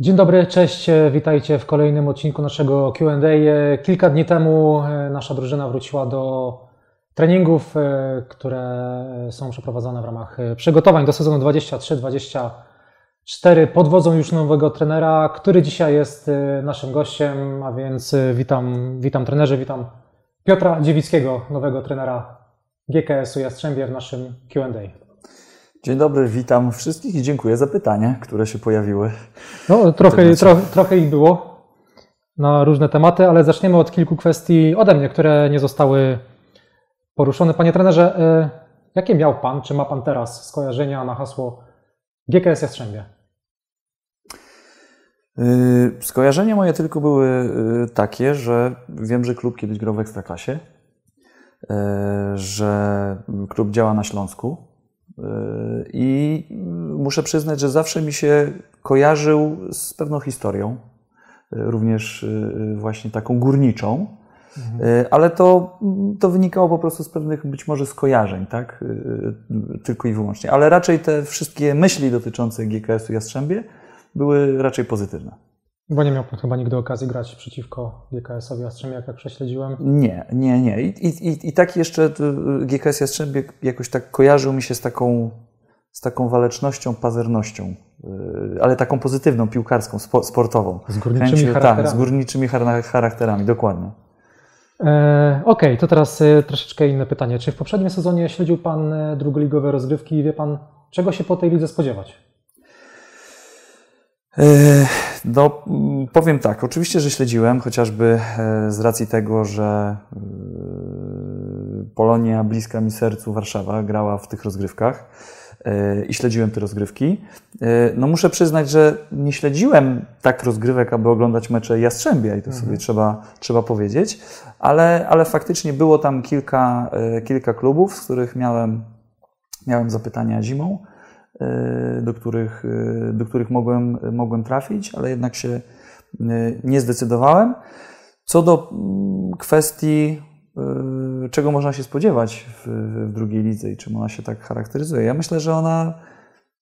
Dzień dobry, cześć, witajcie w kolejnym odcinku naszego QA. Kilka dni temu e, nasza drużyna wróciła do treningów, e, które są przeprowadzane w ramach e, przygotowań do sezonu 23-24 pod wodzą już nowego trenera, który dzisiaj jest naszym gościem, a więc witam, witam trenerze, witam Piotra Dziewickiego, nowego trenera GKS-u Jastrzębie w naszym QA. Dzień dobry, witam wszystkich i dziękuję za pytania, które się pojawiły. No, trochę, tro, trochę ich było na różne tematy, ale zaczniemy od kilku kwestii ode mnie, które nie zostały poruszone. Panie trenerze, e, jakie miał Pan, czy ma Pan teraz skojarzenia na hasło GKS Jastrzębie? Yy, skojarzenia moje tylko były yy, takie, że wiem, że klub kiedyś grał w Ekstraklasie, że klub działa na Śląsku, i muszę przyznać, że zawsze mi się kojarzył z pewną historią, również y, właśnie taką górniczą, mhm. ale to, to wynikało po prostu z pewnych być może skojarzeń, tak? Y, tylko i wyłącznie. Ale raczej te wszystkie myśli dotyczące GKS-u Jastrzębie były raczej pozytywne. Bo nie miał Pan chyba nigdy okazji grać przeciwko GKS-owi Jastrzębie, jak, prześledziłem? Nie, nie, nie. I, i, i tak jeszcze y, GKS Jastrzębie jakoś tak kojarzył mi się z taką, z taką walecznością, pazernością, y, ale taką pozytywną, piłkarską, sportową. Z górniczymi Chęciu, charakterami. Tak, z górniczymi charakterami, dokładnie. E, Okej, okay, to teraz y, troszeczkę inne pytanie. Czy w poprzednim sezonie śledził Pan e, drugoligowe rozgrywki i wie Pan, czego się po tej lidze spodziewać? No, powiem tak. Oczywiście, że śledziłem, chociażby e, z racji tego, że e, Polonia bliska mi sercu Warszawa grała w tych rozgrywkach i śledziłem te rozgrywki. No muszę przyznać, że nie śledziłem tak rozgrywek, aby oglądać mecze Jastrzębia i to mhm. sobie trzeba, trzeba powiedzieć, ale, ale faktycznie było tam kilka, kilka klubów, z których miałem, miałem zapytania zimą. E, do których, e, do których mogłem, mogłem trafić, ale jednak się e, nie zdecydowałem. Co do mm, kwestii, czego można się spodziewać w, w drugiej lidze i czym ona się tak charakteryzuje, ja myślę, że ona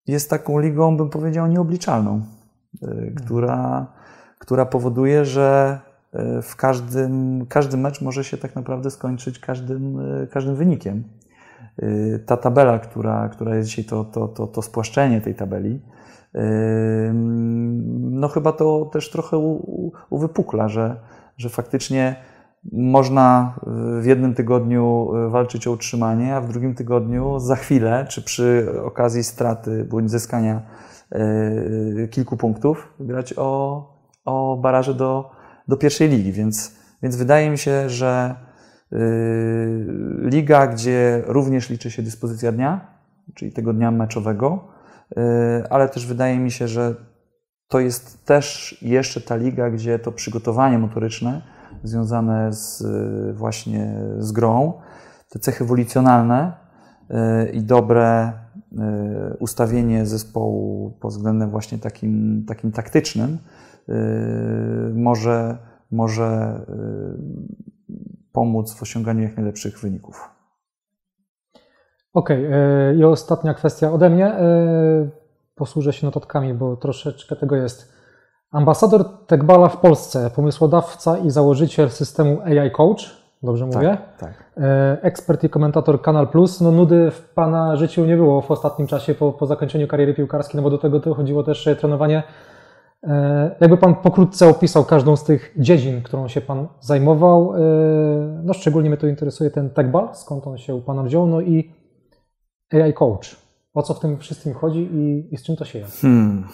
jest taką ligą, bym powiedział, nieobliczalną, która, która powoduje, że w każdym, każdy mecz może się tak naprawdę skończyć każdym, każdym wynikiem. Y, ta tabela, która, która jest dzisiaj, to, to, to, to spłaszczenie tej tabeli, y, no chyba to też trochę uwypukla, że, że faktycznie można w jednym tygodniu walczyć o utrzymanie, a w drugim tygodniu za chwilę, czy przy okazji straty bądź zyskania y, kilku punktów, grać o, o baraże do, do pierwszej ligi. Więc, więc wydaje mi się, że liga, gdzie również liczy się dyspozycja dnia, czyli tego dnia meczowego, yy, ale też wydaje mi się, że to jest też jeszcze ta liga, gdzie to przygotowanie motoryczne związane z, yy, właśnie z grą, te cechy wolicjonalne i dobre ustawienie zespołu pod względem właśnie takim, takim taktycznym może, może pomóc w osiąganiu jak najlepszych wyników. Okej, okay. E, i ostatnia kwestia ode mnie. E, posłużę się notatkami, bo troszeczkę tego jest. Ambasador Tekbala w Polsce, pomysłodawca i założyciel systemu AI Coach, dobrze tak, mówię? Tak. E, ekspert i komentator Kanal Plus. No nudy w Pana życiu nie było w ostatnim czasie po, po zakończeniu kariery piłkarskiej, no bo do tego chodziło też trenowanie jakby Pan pokrótce opisał każdą z tych dziedzin, którą się Pan zajmował, e, no szczególnie mnie to interesuje ten TechBall, skąd on się u Pana wziął, no i AI Coach. O co w tym wszystkim chodzi i, i z czym to się je? Hmm.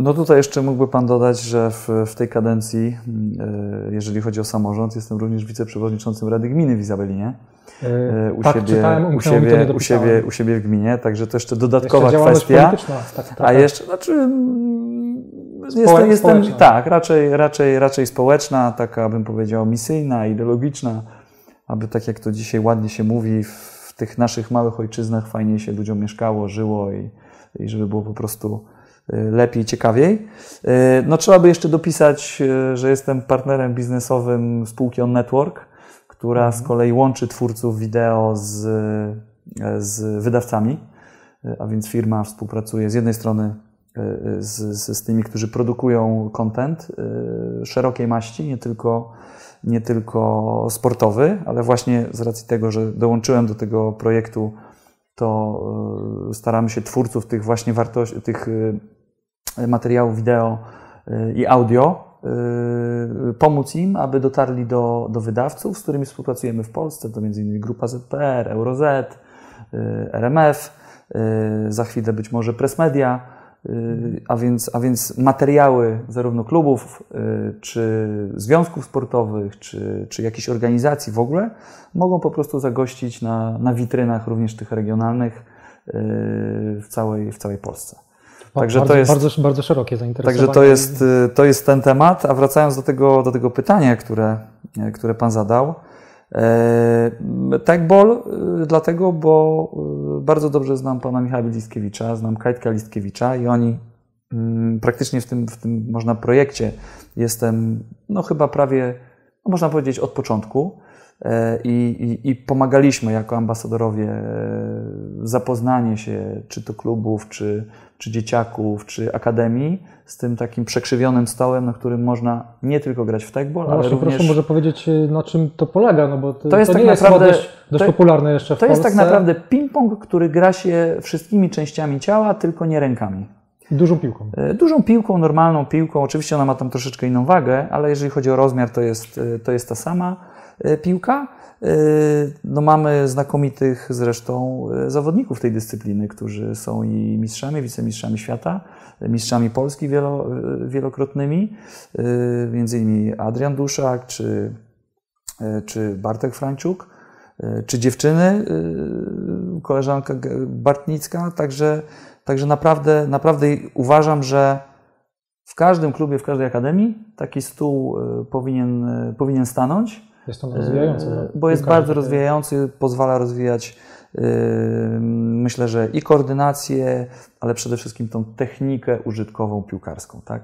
No tutaj jeszcze mógłby Pan dodać, że w, w, tej kadencji, e, jeżeli chodzi o samorząd, jestem również wiceprzewodniczącym Rady Gminy w Izabelinie. U, tak, siebie, czytałem, u, siebie, u, siebie, u siebie w gminie, także to jeszcze dodatkowa jeszcze kwestia. Tak, a jeszcze, znaczy, jestem, jestem tak, raczej, raczej, raczej społeczna, taka bym powiedział misyjna, ideologiczna, aby tak jak to dzisiaj ładnie się mówi, w tych naszych małych ojczyznach fajnie się ludziom mieszkało, żyło i, i żeby było po prostu y, lepiej, ciekawiej. Y, no trzeba by jeszcze dopisać, y, że jestem partnerem biznesowym spółki On Network, która mhm. z kolei łączy twórców wideo z, z wydawcami, a więc firma współpracuje z jednej strony z, z, z tymi, którzy produkują content szerokiej maści, nie tylko, nie tylko sportowy, ale właśnie z racji tego, że dołączyłem do tego projektu, to staramy się twórców tych właśnie wartości, tych materiałów wideo i audio Y, pomóc im, aby dotarli do, do wydawców, z którymi współpracujemy w Polsce, to m.in. Grupa ZPR, EuroZ, y, RMF, y, za chwilę być może Press Media, a więc, a więc materiały zarówno klubów, czy związków sportowych, czy, czy jakichś organizacji w ogóle mogą po prostu zagościć na, na witrynach również tych regionalnych w całej, w całej Polsce. Także bardzo, to jest, bardzo, bardzo szerokie zainteresowanie. Także to jest, y, to jest ten temat. A wracając do tego, do tego pytania, które, e, które Pan zadał. E, Techball y, dlatego, bo y, bardzo dobrze znam Pana Michała Listkiewicza, znam Kajtka Listkiewicza i oni mm, praktycznie w tym, w tym można projekcie jestem, no chyba prawie, no można powiedzieć od początku. E, I, i, i, pomagaliśmy jako ambasadorowie zapoznanie się, czy to klubów, czy, czy dzieciaków, czy akademii, z tym takim przekrzywionym stołem, na którym można nie tylko grać w techball, no ale właśnie, również... proszę może powiedzieć, y, na czym to polega, no bo to, to jest to tak naprawdę jest dość, dość to, popularne jeszcze w To Polsce. jest tak naprawdę ping-pong, który gra się wszystkimi częściami ciała, tylko nie rękami. Dużą piłką. E, dużą piłką, normalną piłką. Oczywiście ona ma tam troszeczkę inną wagę, ale jeżeli chodzi o rozmiar, to jest, e, to jest ta sama e, piłka. Yy, no mamy znakomitych zresztą yy, zawodników tej dyscypliny, którzy są i mistrzami, wicemistrzami świata, mistrzami Polski wielo, wielokrotnymi, między innymi Adrian Duszak, czy, czy Bartek Frańczuk, czy dziewczyny, koleżanka Bartnicka, także, także naprawdę, naprawdę uważam, że w każdym klubie, w każdej akademii taki stół powinien, powinien stanąć jest on rozwijający. E, bo jest bardzo rozwijający, pozwala rozwijać e, myślę, że i koordynację, ale przede wszystkim tą technikę użytkową piłkarską, tak?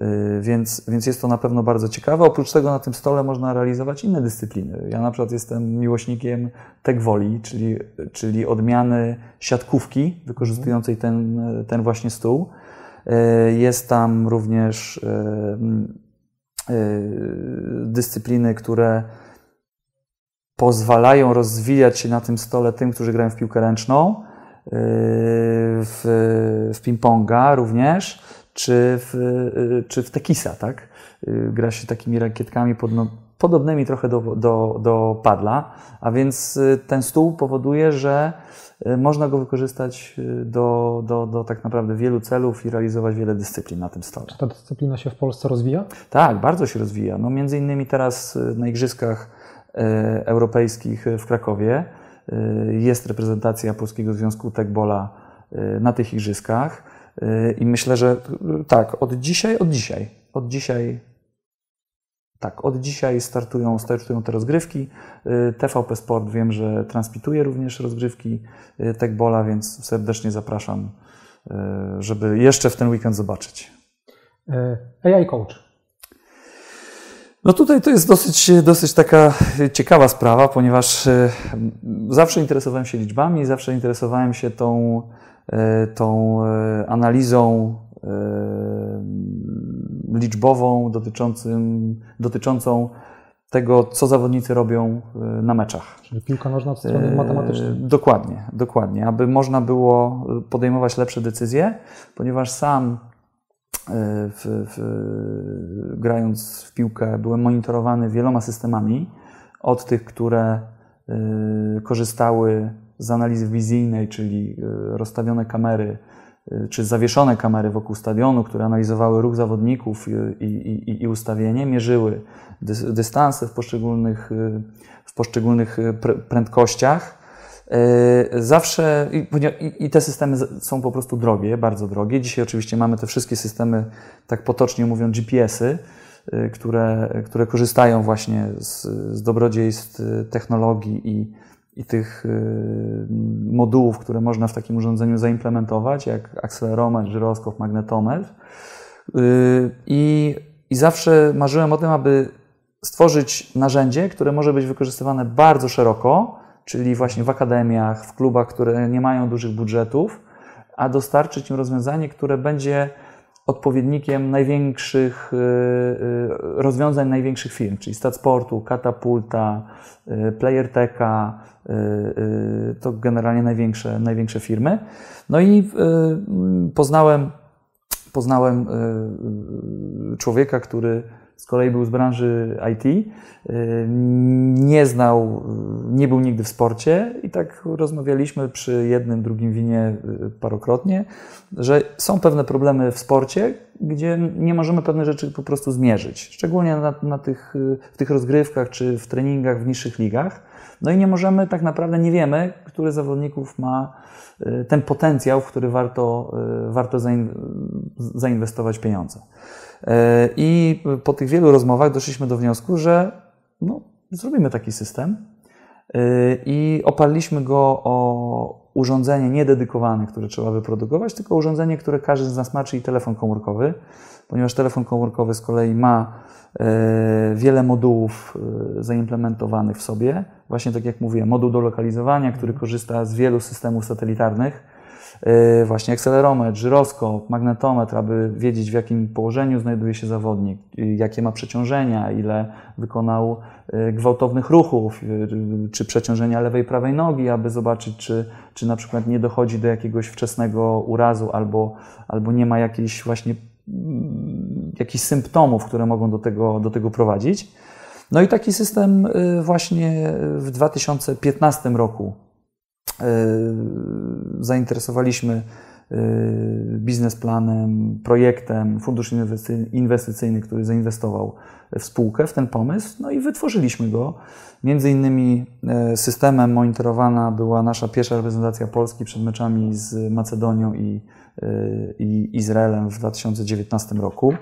E, więc, więc jest to na pewno bardzo ciekawe. Oprócz tego na tym stole można realizować inne dyscypliny. Ja na przykład jestem miłośnikiem tegwoli, czyli, czyli odmiany siatkówki wykorzystującej ten, ten właśnie stół. Jest tam również Y, dyscypliny, które pozwalają rozwijać się na tym stole tym, którzy grają w piłkę ręczną, y, w, w ping-ponga również, czy w, y, czy w tekisa, tak? Gra się takimi rakietkami podobnymi trochę do, do, do padla, a więc ten stół powoduje, że Y, można go wykorzystać y, do, do, do tak naprawdę wielu celów i realizować wiele dyscyplin na tym stole. Czy ta dyscyplina się w Polsce rozwija? Tak, bardzo się rozwija. No, między innymi teraz y, na Igrzyskach Europejskich w Krakowie jest reprezentacja Polskiego Związku Tekbola na tych Igrzyskach i myślę, że tak, od dzisiaj, od dzisiaj, od dzisiaj tak, od dzisiaj startują, startują te rozgrywki. Y, TVP Sport wiem, że transmituje również rozgrywki y, Techbola, więc serdecznie zapraszam, y, żeby jeszcze w ten weekend zobaczyć. AI Coach. No tutaj to jest dosyć, dosyć taka ciekawa sprawa, ponieważ zawsze interesowałem się liczbami, zawsze interesowałem się tą, tą analizą liczbową dotyczącym, dotyczącą tego, co zawodnicy robią e, na meczach. Czyli piłka nożna od strony e, matematycznej. Dokładnie, dokładnie. Aby można było podejmować lepsze decyzje, ponieważ sam e, w, w, grając w piłkę byłem monitorowany wieloma systemami, od tych, które korzystały z analizy wizyjnej, czyli rozstawione kamery czy zawieszone kamery wokół stadionu, które analizowały ruch zawodników i, i, i ustawienie, mierzyły dystanse w poszczególnych, y, w poszczególnych y, prędkościach. Zawsze i, te systemy są po prostu drogie, bardzo drogie. Dzisiaj oczywiście mamy te wszystkie systemy, tak potocznie mówiąc, GPS-y, które, które korzystają właśnie z, z dobrodziejstw technologii i, i tych y, modułów, które można w takim urządzeniu zaimplementować, jak akcelerometr, żyroskop, magnetometr. Y, I, I zawsze marzyłem o tym, aby stworzyć narzędzie, które może być wykorzystywane bardzo szeroko, czyli właśnie w akademiach, w klubach, które nie mają dużych budżetów, a dostarczyć im rozwiązanie, które będzie odpowiednikiem największych y, y, rozwiązań największych firm, czyli Statsportu, Katapulta, y, PlayerTeka, to generalnie największe, największe firmy. No i poznałem, poznałem człowieka, który z kolei był z branży IT, y, nie znał, nie był nigdy w sporcie i tak rozmawialiśmy przy jednym, drugim winie y, parokrotnie, że są pewne problemy w sporcie, gdzie nie możemy pewne rzeczy po prostu zmierzyć, szczególnie na, na tych, w tych rozgrywkach czy w treningach w niższych ligach. No i nie możemy, tak naprawdę nie wiemy, który zawodników ma y, ten potencjał, w który warto, warto zainwestować pieniądze. E, I po tych wielu rozmowach doszliśmy do wniosku, że no, zrobimy taki system e, i oparliśmy go o urządzenie niededykowane, które trzeba wyprodukować, tylko urządzenie, które każdy z nas ma, czyli telefon komórkowy, ponieważ telefon komórkowy z kolei ma e, wiele modułów zaimplementowanych w sobie. Właśnie tak jak mówiłem, moduł do lokalizowania, który korzysta z wielu systemów satelitarnych, właśnie akcelerometr, żyroskop, magnetometr, aby wiedzieć w jakim położeniu znajduje się zawodnik, y, jakie ma przeciążenia, ile wykonał y, gwałtownych ruchów, czy przeciążenia lewej, prawej nogi, aby zobaczyć, czy, czy na przykład nie dochodzi do jakiegoś wczesnego urazu albo, albo nie ma jakichś właśnie mm, jakichś symptomów, które mogą do tego, do tego prowadzić. No i taki system właśnie w 2015 roku zainteresowaliśmy e, biznesplanem, projektem, fundusz inwestycyjny, który zainwestował w spółkę, w ten pomysł, no i wytworzyliśmy go. Między innymi e, systemem monitorowana była nasza pierwsza reprezentacja Polski przed meczami z Macedonią i, i Izraelem w 2019 roku.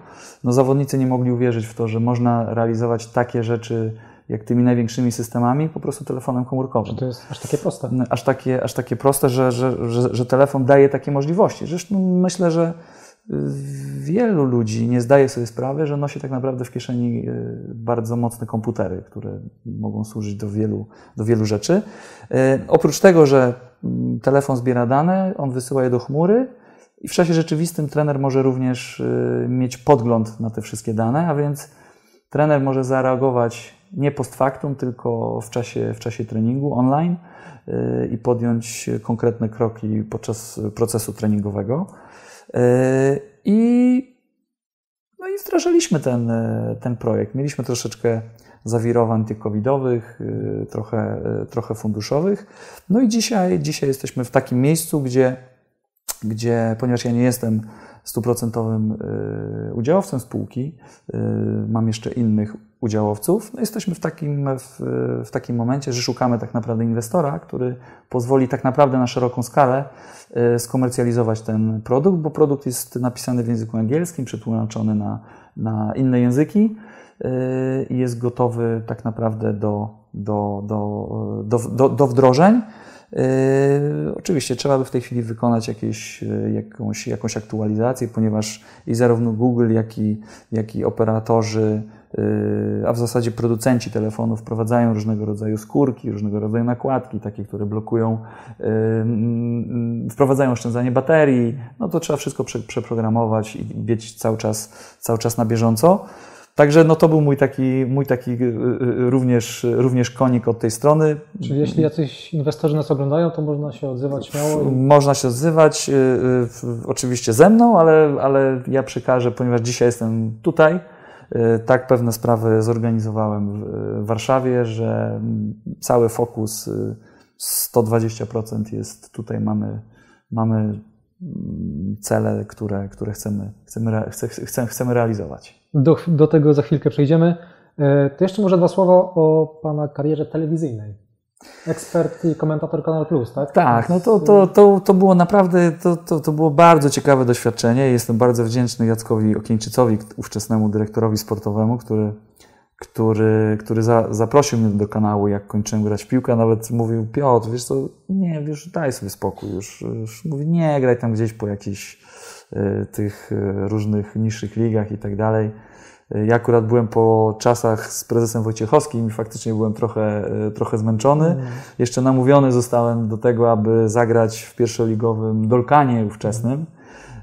No, zawodnicy nie mogli uwierzyć w to, że można realizować takie rzeczy jak tymi największymi systemami, po prostu telefonem komórkowym. to jest aż takie proste. Aż takie, aż takie proste, że, że, że, że telefon daje takie możliwości. Zresztą myślę, że wielu ludzi nie zdaje sobie sprawy, że nosi tak naprawdę w kieszeni e, bardzo mocne komputery, które mogą służyć do wielu, do wielu rzeczy. E, oprócz tego, że mm, telefon zbiera dane, on wysyła je do chmury i w czasie rzeczywistym trener może również mieć podgląd na te wszystkie dane, a więc trener może zareagować nie post factum, tylko w czasie, w czasie treningu online y, i podjąć konkretne kroki podczas procesu treningowego. Y, I, no i wdrażaliśmy ten, ten projekt. Mieliśmy troszeczkę zawirowań tych covidowych, y, trochę, trochę funduszowych. No i dzisiaj, dzisiaj jesteśmy w takim miejscu, gdzie, gdzie ponieważ ja nie jestem stuprocentowym udziałowcem spółki, mam jeszcze innych udziałowców. No jesteśmy w takim, w, w, takim momencie, że szukamy tak naprawdę inwestora, który pozwoli tak naprawdę na szeroką skalę e, skomercjalizować ten produkt, bo produkt jest napisany w języku angielskim, przetłumaczony na, na inne języki i jest gotowy tak naprawdę do, do, do, do, do, do wdrożeń. Yy, oczywiście trzeba by w tej chwili wykonać jakieś, jakąś, jakąś aktualizację, ponieważ i zarówno Google, jak i, jak i operatorzy Yy, a w zasadzie producenci telefonów wprowadzają różnego rodzaju skórki, różnego rodzaju nakładki, takie, które blokują, yy, wprowadzają oszczędzanie baterii, no to trzeba wszystko przeprogramować i być cały czas, cały czas na bieżąco. Także no to był mój taki, mój taki yy, również, również konik od tej strony. Czyli jeśli jacyś inwestorzy nas oglądają, to można się odzywać śmiało? Można się odzywać, oczywiście ze mną, ale, ale ja przekażę, ponieważ dzisiaj jestem tutaj, tak pewne sprawy zorganizowałem w Warszawie, że cały fokus 120% y, jest tutaj, mamy, mamy mm, cele, które, które chcemy, chcemy, chcemy, chcemy realizować. Do, do tego za chwilkę przejdziemy. E, to jeszcze może dwa słowa o Pana karierze telewizyjnej. Ekspert i komentator Kanal Plus, tak? Tak, no to, to, to, to było naprawdę, to, to, to było bardzo ciekawe doświadczenie. Jestem bardzo wdzięczny Jackowi Okieńczycowi, ówczesnemu dyrektorowi sportowemu, który, który, który za, zaprosił mnie do kanału, jak kończyłem grać piłkę, nawet mówił, Piotr, wiesz co, nie, wiesz, daj sobie spokój już. już mówi, nie, graj tam gdzieś po jakichś y, tych y, różnych niższych ligach i tak dalej. Ja akurat byłem po czasach z prezesem Wojciechowskim i faktycznie byłem trochę, trochę zmęczony. Mm. Jeszcze namówiony zostałem do tego, aby zagrać w pierwszoligowym Dolkanie ówczesnym.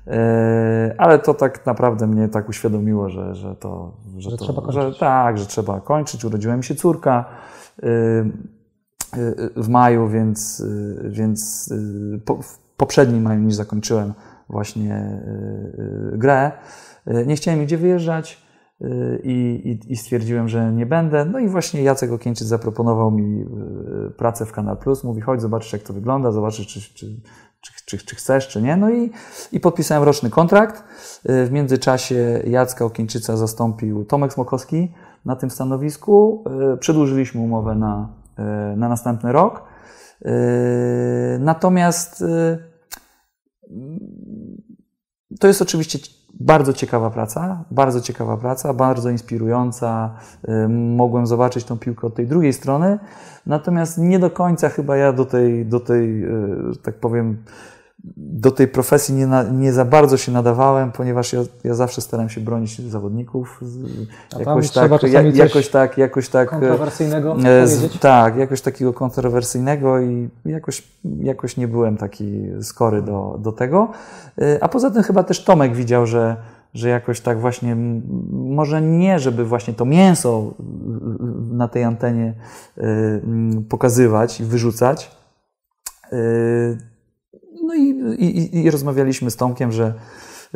E, ale to tak naprawdę mnie tak uświadomiło, że, że to, że, że to, trzeba że tak, że trzeba kończyć. Urodziła mi się córka e, e, w maju, więc, więc po, w poprzednim maju niż zakończyłem właśnie grę. Nie chciałem nigdzie wyjeżdżać. I, i, i, stwierdziłem, że nie będę. No i właśnie Jacek Okieńczyk zaproponował mi pracę w Kanal Plus. Mówi, chodź, zobaczysz jak to wygląda, zobaczysz, czy, czy, czy, czy, czy chcesz, czy nie. No i, i podpisałem roczny kontrakt. Y, w międzyczasie Jacka Okieńczyca zastąpił Tomek Smokowski na tym stanowisku. Y, przedłużyliśmy umowę na, y, na następny rok. Natomiast to jest oczywiście bardzo ciekawa praca, bardzo ciekawa praca, bardzo inspirująca. Mogłem zobaczyć tą piłkę od tej drugiej strony, natomiast nie do końca chyba ja do tej, do tej tak powiem, do tej profesji nie, na, nie za bardzo się nadawałem, ponieważ ja, ja zawsze staram się bronić zawodników. Jakoś tak, ja, jakoś tak, jakoś tak. Kontrowersyjnego e, Tak, jakoś takiego kontrowersyjnego i jakoś, jakoś nie byłem taki skory do, do tego. E, a poza tym chyba też Tomek widział, że, że jakoś tak właśnie, może nie, żeby właśnie to mięso na tej antenie e, pokazywać i wyrzucać, e, no i, i, i rozmawialiśmy z Tomkiem, że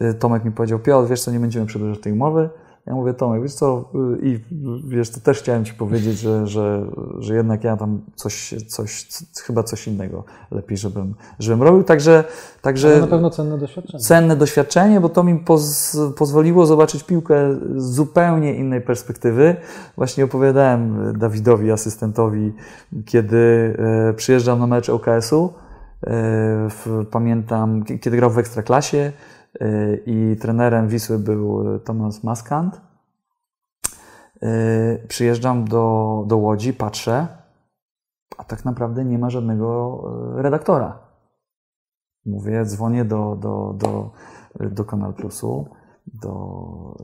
y, Tomek mi powiedział, Piotr, wiesz co, nie będziemy przedłużać tej umowy. Ja mówię, Tomek, wiesz co, y, i wiesz, to też chciałem Ci powiedzieć, że, że, że jednak ja tam coś, coś, chyba coś innego lepiej, żebym, żebym robił. Także, także Ale na pewno cenne doświadczenie. Cenne doświadczenie, bo to mi poz, pozwoliło zobaczyć piłkę z zupełnie innej perspektywy. Właśnie opowiadałem Dawidowi, asystentowi, kiedy e, przyjeżdżam na mecz OKS-u, pamiętam, kiedy grał w Ekstraklasie e, i trenerem Wisły był Tomasz Maskant. E, przyjeżdżam do, do Łodzi, patrzę, a tak naprawdę nie ma żadnego redaktora. Mówię, dzwonię do, do, do, do Kanal Plusu, do,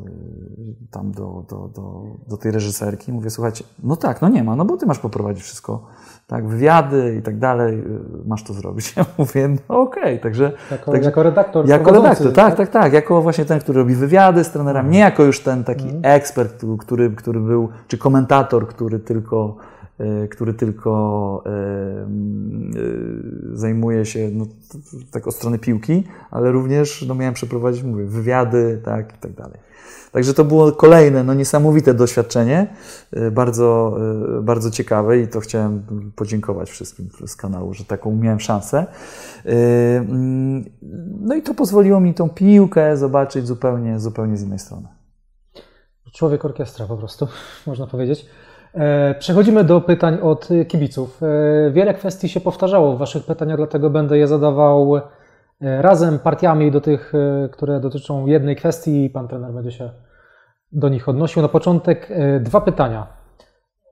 tam do, do, do, do tej reżyserki. Mówię, słuchajcie, no tak, no nie ma, no bo ty masz poprowadzić wszystko tak, wywiady i tak dalej, y, masz to zrobić. Ja mówię, no okej, okay. także, jako. Jako redaktor. Jako redaktor, tak, tak, tak, jako właśnie ten, który robi wywiady z trenerami, nie jako już ten taki mm. ekspert, który, który był, czy komentator, który tylko który tylko y, zajmuje się no, tak od strony piłki, ale również no, miałem przeprowadzić, mówię, wywiady, tak i tak dalej. Także to było kolejne no, niesamowite doświadczenie, bardzo, bardzo ciekawe i to chciałem podziękować wszystkim z kanału, że taką miałem szansę. Mm, no i to pozwoliło mi tą piłkę zobaczyć zupełnie, zupełnie z innej strony. Człowiek orkiestra po prostu, można powiedzieć. E, przechodzimy do pytań od kibiców. E, wiele kwestii się powtarzało w Waszych pytaniach, dlatego będę je zadawał e, razem partiami do tych, które dotyczą jednej kwestii. Pan trener będzie się do nich odnosił. Na początek dwa pytania.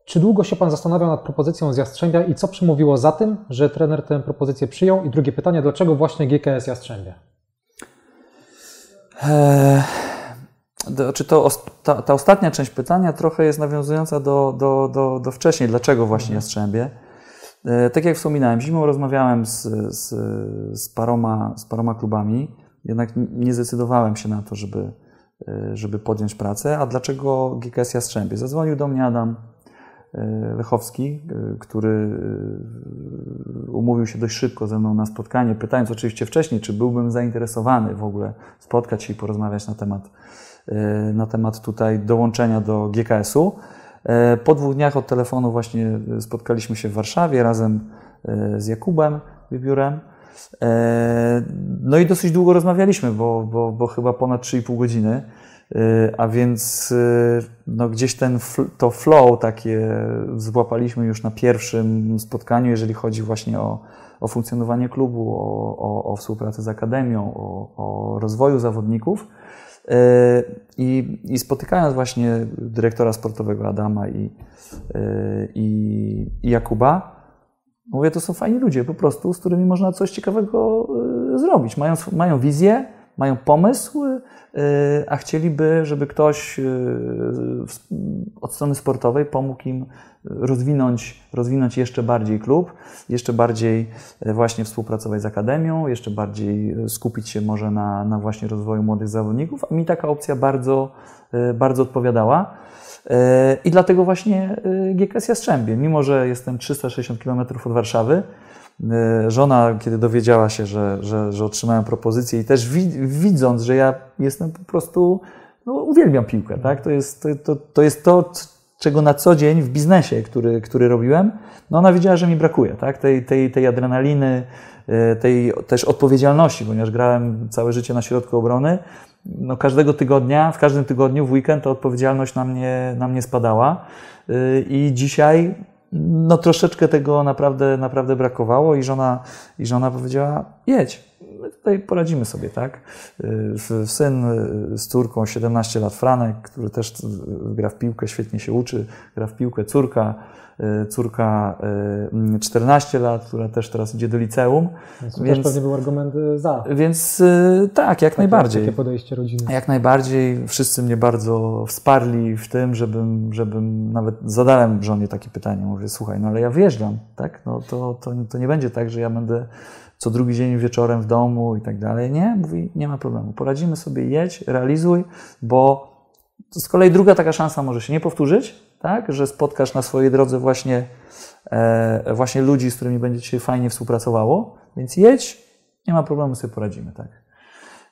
Czy długo się Pan zastanawiał nad propozycją z Jastrzębia i co przemówiło za tym, że trener tę propozycję przyjął? I drugie pytanie, dlaczego właśnie GKS Jastrzębie? Eee, czy to, ta, ta, ostatnia część pytania trochę jest nawiązująca do, do, do, do wcześniej. Dlaczego właśnie mhm. Jastrzębie? Eee, tak jak wspominałem, zimą rozmawiałem z, z, z, paroma, z paroma klubami, jednak nie zdecydowałem się na to, żeby, E, żeby podjąć pracę. A dlaczego GKS Jastrzębie? Zadzwonił do mnie Adam e, Lechowski, e, który umówił się dość szybko ze mną na spotkanie, pytając oczywiście wcześniej, czy byłbym zainteresowany w ogóle spotkać się i porozmawiać na temat, na temat tutaj dołączenia do GKS-u. Po dwóch dniach od telefonu właśnie spotkaliśmy się w Warszawie razem z Jakubem Wybiórem. E, no i dosyć długo rozmawialiśmy, bo, bo, bo chyba ponad 3,5 godziny. E, a więc e, no, gdzieś ten, to flow takie złapaliśmy już na pierwszym spotkaniu, jeżeli chodzi właśnie o, o funkcjonowanie klubu, o, o, o współpracę z akademią, o, o rozwoju zawodników. I, I, spotykając właśnie dyrektora sportowego Adama i, i, i Jakuba, Mówię, to są fajni ludzie po prostu, z którymi można coś ciekawego y, zrobić. Mają, mają wizję, mają pomysł, a chcieliby, żeby ktoś od strony sportowej pomógł im rozwinąć, rozwinąć jeszcze bardziej klub, jeszcze bardziej właśnie współpracować z akademią, jeszcze bardziej skupić się może na, na właśnie rozwoju młodych zawodników. A mi taka opcja bardzo, bardzo odpowiadała. I dlatego właśnie GKS Jastrzębie, mimo że jestem 360 km od Warszawy, żona, kiedy dowiedziała się, że, że, że otrzymałem propozycję i też widząc, że ja jestem po prostu, no, uwielbiam piłkę, tak? To jest to, to, to jest to, czego na co dzień w biznesie, który, który robiłem, no ona wiedziała, że mi brakuje, tak? Tej, tej, tej adrenaliny, e, tej też odpowiedzialności, ponieważ grałem całe życie na środku obrony. No każdego tygodnia, w każdym tygodniu, w weekend ta odpowiedzialność na mnie, na mnie spadała. E, I dzisiaj no troszeczkę tego naprawdę, naprawdę brakowało i żona, i żona powiedziała, jedź, my tutaj poradzimy sobie, tak? Y, syn y, z córką, 17 lat, Franek, który też gra w piłkę, świetnie się uczy, gra w piłkę, córka, y, córka 14 lat, która też teraz idzie do liceum. Więc, więc pewnie był argument za. Więc tak, jak takie, najbardziej. Takie podejście rodziny. Jak najbardziej. Wszyscy mnie bardzo wsparli w tym, żebym, żebym nawet zadałem żonie takie pytanie. Mówię, słuchaj, no ale ja wjeżdżam, tak? No to, to, to nie będzie tak, że ja będę co drugi dzień wieczorem w domu i tak dalej. Nie, mówi, nie ma problemu. Poradzimy sobie, jedź, realizuj, bo z kolei druga taka szansa może się nie powtórzyć, tak? że spotkasz na swojej drodze właśnie, e, właśnie ludzi, z którymi będzie się fajnie współpracowało, więc jedź, nie ma problemu, sobie poradzimy. Tak?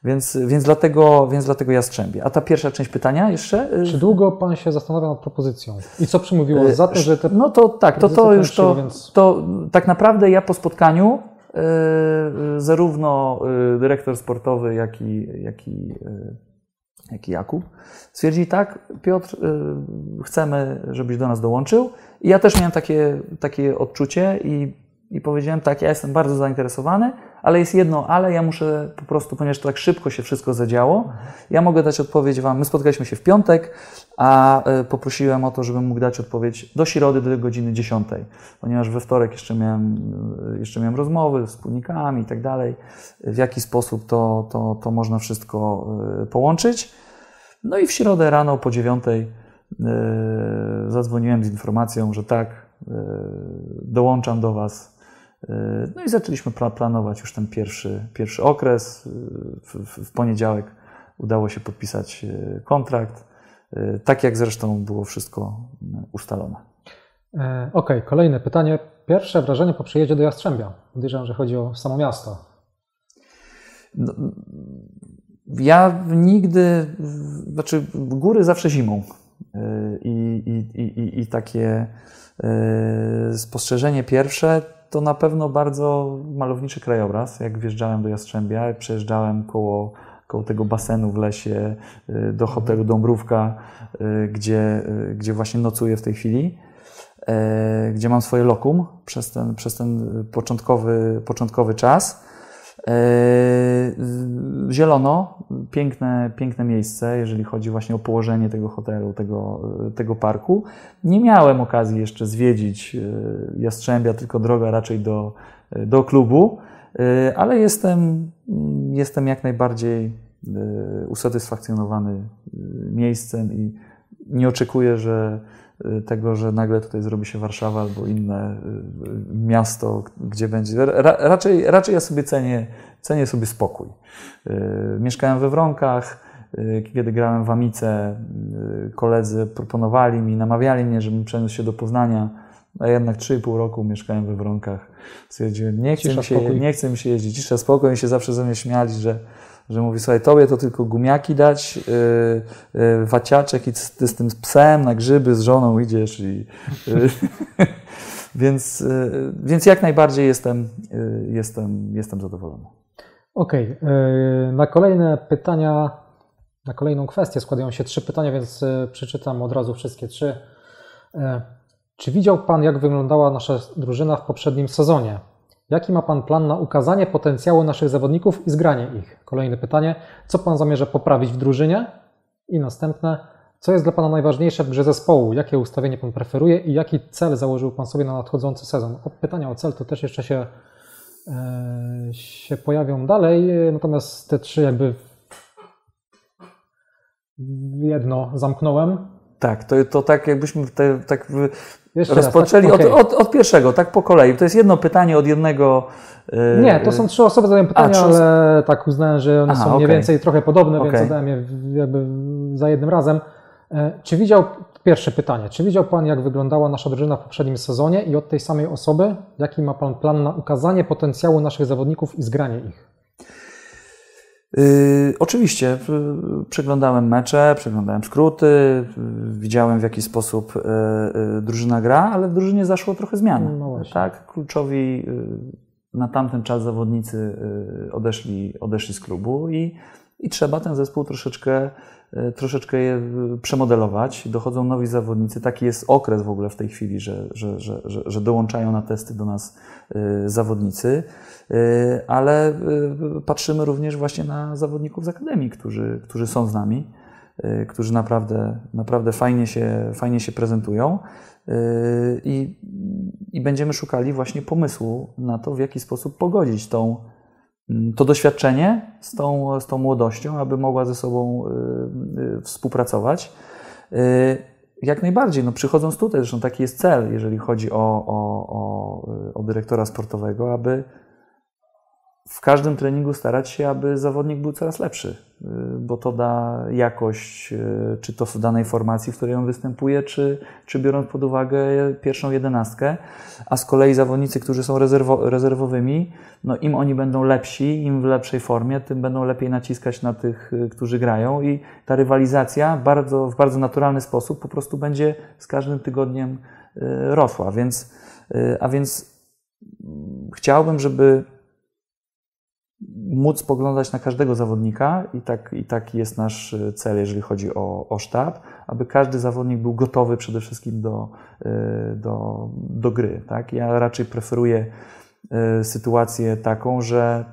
Więc, więc, dlatego, więc dlatego Jastrzębie. A ta pierwsza część pytania jeszcze? Y, Czy długo Pan się zastanawiał nad propozycją? I co przymówiło za tym, że te No to tak, to, to już to, więc... to tak naprawdę ja po spotkaniu E, zarówno dyrektor sportowy, jak i, jak i, e, jak i Jakub stwierdzili tak, Piotr, chcemy, żebyś do nas dołączył. I ja też miałem takie, takie odczucie i, i powiedziałem tak, ja jestem bardzo zainteresowany, ale jest jedno ale, ja muszę po prostu, ponieważ tak szybko się wszystko zadziało, ja mogę dać odpowiedź Wam, my spotkaliśmy się w piątek, a e, poprosiłem o to, żebym mógł dać odpowiedź do środy, do godziny 10, ponieważ we wtorek jeszcze miałem, e, jeszcze miałem rozmowy z wspólnikami i tak dalej, w jaki sposób to, to, to można wszystko e, połączyć. No i w środę rano po 9 zadzwoniłem z informacją, że tak, dołączam do Was no i zaczęliśmy planować już ten pierwszy, pierwszy okres. W, w, poniedziałek udało się podpisać e, kontrakt, tak jak zresztą było wszystko e, ustalone. Ok, kolejne pytanie. Pierwsze wrażenie po przyjeździe do Jastrzębia. Podejrzewam, że chodzi o samo miasto. No, ja nigdy, znaczy góry zawsze zimą i, i, i, i takie spostrzeżenie pierwsze to na pewno bardzo malowniczy krajobraz. Jak wjeżdżałem do Jastrzębia, przejeżdżałem koło, koło tego basenu w lesie y, do hotelu Dąbrówka, y, gdzie, y, gdzie właśnie nocuję w tej chwili, gdzie mam swoje lokum przez ten, przez ten początkowy, początkowy czas. Eee, zielono, piękne, piękne miejsce, jeżeli chodzi właśnie o położenie tego hotelu, tego, tego parku. Nie miałem okazji jeszcze zwiedzić e, Jastrzębia, tylko droga raczej do, do klubu, ale jestem, jestem jak najbardziej usatysfakcjonowany miejscem i nie oczekuję, że tego, że nagle tutaj zrobi się Warszawa albo inne y, miasto, gdzie będzie. Ra, raczej, raczej ja sobie cenię, cenię sobie spokój. Y, mieszkałem we Wronkach, kiedy grałem w Amice, koledzy proponowali mi, namawiali mnie, żebym przeniósł się do Poznania, a jednak 3,5 roku mieszkałem we Wronkach. Stwierdziłem, nie chcę, mi się, nie chcę mi się jeździć, cisza, spokój, i się zawsze ze mnie śmiali, że że mówi, słuchaj, tobie to tylko gumiaki dać, yy, yy, waciaczek i ty z tym psem na grzyby z żoną idziesz i... Yy, więc, yy, więc jak najbardziej jestem, yy, jestem, jestem zadowolony. Okej, okay. Na kolejne pytania, na kolejną kwestię składają się trzy pytania, więc przeczytam od razu wszystkie trzy. Czy widział Pan, jak wyglądała nasza drużyna w poprzednim sezonie? Jaki ma Pan plan na ukazanie potencjału naszych zawodników i zgranie ich? Kolejne pytanie. Co Pan zamierza poprawić w drużynie? I następne. Co jest dla Pana najważniejsze w grze zespołu? Jakie ustawienie Pan preferuje i jaki cel założył Pan sobie na nadchodzący sezon? O, pytania o cel to też jeszcze się, e, się pojawią dalej, natomiast te trzy jakby jedno zamknąłem. Tak, to, to tak jakbyśmy te, tak Jeszcze rozpoczęli raz, tak? okay. od, od, od, pierwszego, tak po kolei. To jest jedno pytanie od jednego. Yy... Nie, to są trzy osoby, zadają pytania, A, ale tak uznałem, że one Aha, są mniej okay. więcej trochę podobne, okay. więc zadałem je jakby za jednym razem. E, czy widział, pierwsze pytanie, czy widział Pan, jak wyglądała nasza drużyna w poprzednim sezonie i od tej samej osoby, jaki ma Pan plan na ukazanie potencjału naszych zawodników i zgranie ich? Yy, oczywiście, przeglądałem mecze, przeglądałem skróty, widziałem w jaki sposób yy, drużyna gra, ale w drużynie zaszło trochę zmian. No tak, kluczowi na tamten czas zawodnicy odeszli, odeszli z klubu i, i trzeba ten zespół troszeczkę troszeczkę je przemodelować. Dochodzą nowi zawodnicy. Taki jest okres w ogóle w tej chwili, że, że, że, że dołączają na testy do nas zawodnicy, ale patrzymy również właśnie na zawodników z Akademii, którzy, którzy są z nami, którzy naprawdę, naprawdę fajnie, się, fajnie się prezentują. I, I będziemy szukali właśnie pomysłu na to, w jaki sposób pogodzić tą Mm, to doświadczenie z tą, z tą młodością, aby mogła ze sobą y, y, współpracować. Y, jak najbardziej, no przychodząc tutaj, zresztą taki jest cel, jeżeli chodzi o, o, o, o dyrektora sportowego, aby w każdym treningu starać się, aby zawodnik był coraz lepszy, y, bo to da jakość, y, czy to w danej formacji, w której on występuje, czy, czy biorąc pod uwagę pierwszą jedenastkę, a z kolei zawodnicy, którzy są rezerwo, rezerwowymi, no im oni będą lepsi, im w lepszej formie, tym będą lepiej naciskać na tych, y, którzy grają i ta rywalizacja bardzo, w bardzo naturalny sposób po prostu będzie z każdym tygodniem rosła, więc, a więc chciałbym, żeby móc poglądać na każdego zawodnika i, tak, i taki jest nasz e, cel, jeżeli chodzi o, o sztab, aby każdy zawodnik był gotowy przede wszystkim do, e, do, do gry. Tak? Ja raczej preferuję e, sytuację taką, że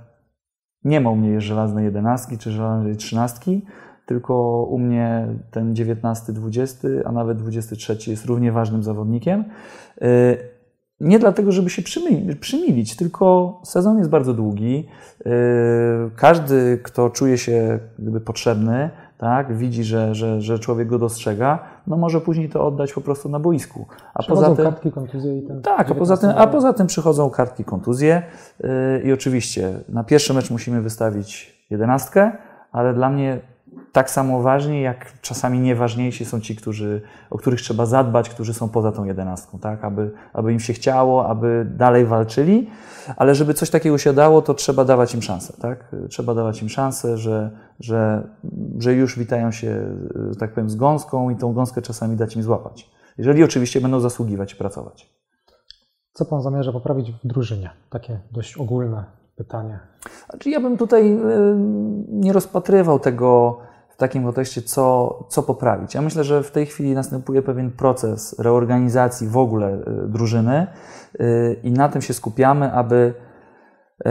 nie ma u mnie żelaznej jedenastki czy żelaznej trzynastki, tylko u mnie ten 19, 20, a nawet 23 jest równie ważnym zawodnikiem. Nie dlatego, żeby się przymilić, tylko sezon jest bardzo długi. Yy, każdy, kto czuje się gdyby potrzebny, tak, widzi, że, że, że człowiek go dostrzega, no może później to oddać po prostu na boisku. A poza tym, kartki kontuzje i ten Tak, a poza, tym, a poza tym przychodzą kartki kontuzje yy, i oczywiście na pierwszy mecz musimy wystawić jedenastkę, ale dla mnie tak samo ważni, jak czasami nieważniejsi są ci, którzy, o których trzeba zadbać, którzy są poza tą jedenastką, tak? aby, aby im się chciało, aby dalej walczyli, ale żeby coś takiego się dało, to trzeba dawać im szansę. Tak? Trzeba dawać im szansę, że, że, że już witają się, tak powiem, z gąską i tą gąskę czasami dać im złapać. Jeżeli oczywiście będą zasługiwać i pracować. Co Pan zamierza poprawić w drużynie? Takie dość ogólne pytanie. Znaczy ja bym tutaj nie rozpatrywał tego takim kontekście, co, co poprawić. Ja myślę, że w tej chwili następuje pewien proces reorganizacji w ogóle y, drużyny y, i na tym się skupiamy, aby y,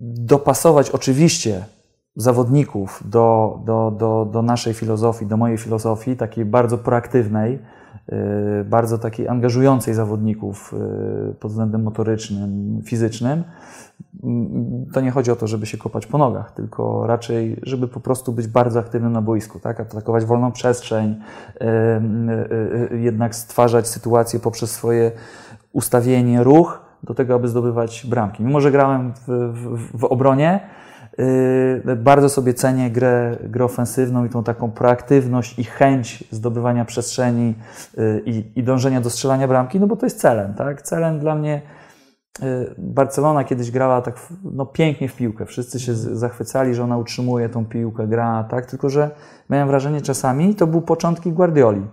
dopasować oczywiście zawodników do, do, do, do naszej filozofii, do mojej filozofii, takiej bardzo proaktywnej, bardzo takiej angażującej zawodników pod względem motorycznym, fizycznym, to nie chodzi o to, żeby się kopać po nogach, tylko raczej, żeby po prostu być bardzo aktywnym na boisku, tak? atakować wolną przestrzeń, jednak stwarzać sytuację poprzez swoje ustawienie, ruch do tego, aby zdobywać bramki. Mimo, że grałem w, w, w obronie, y, bardzo sobie cenię grę, grę ofensywną i tą taką proaktywność i chęć zdobywania przestrzeni y, i, i dążenia do strzelania bramki, no bo to jest celem, tak? Celem dla mnie Y, Barcelona kiedyś grała tak no, pięknie w piłkę. Wszyscy się zachwycali, że ona utrzymuje tą piłkę, gra, tak? Tylko, że miałem wrażenie czasami, to były początki Guardioli,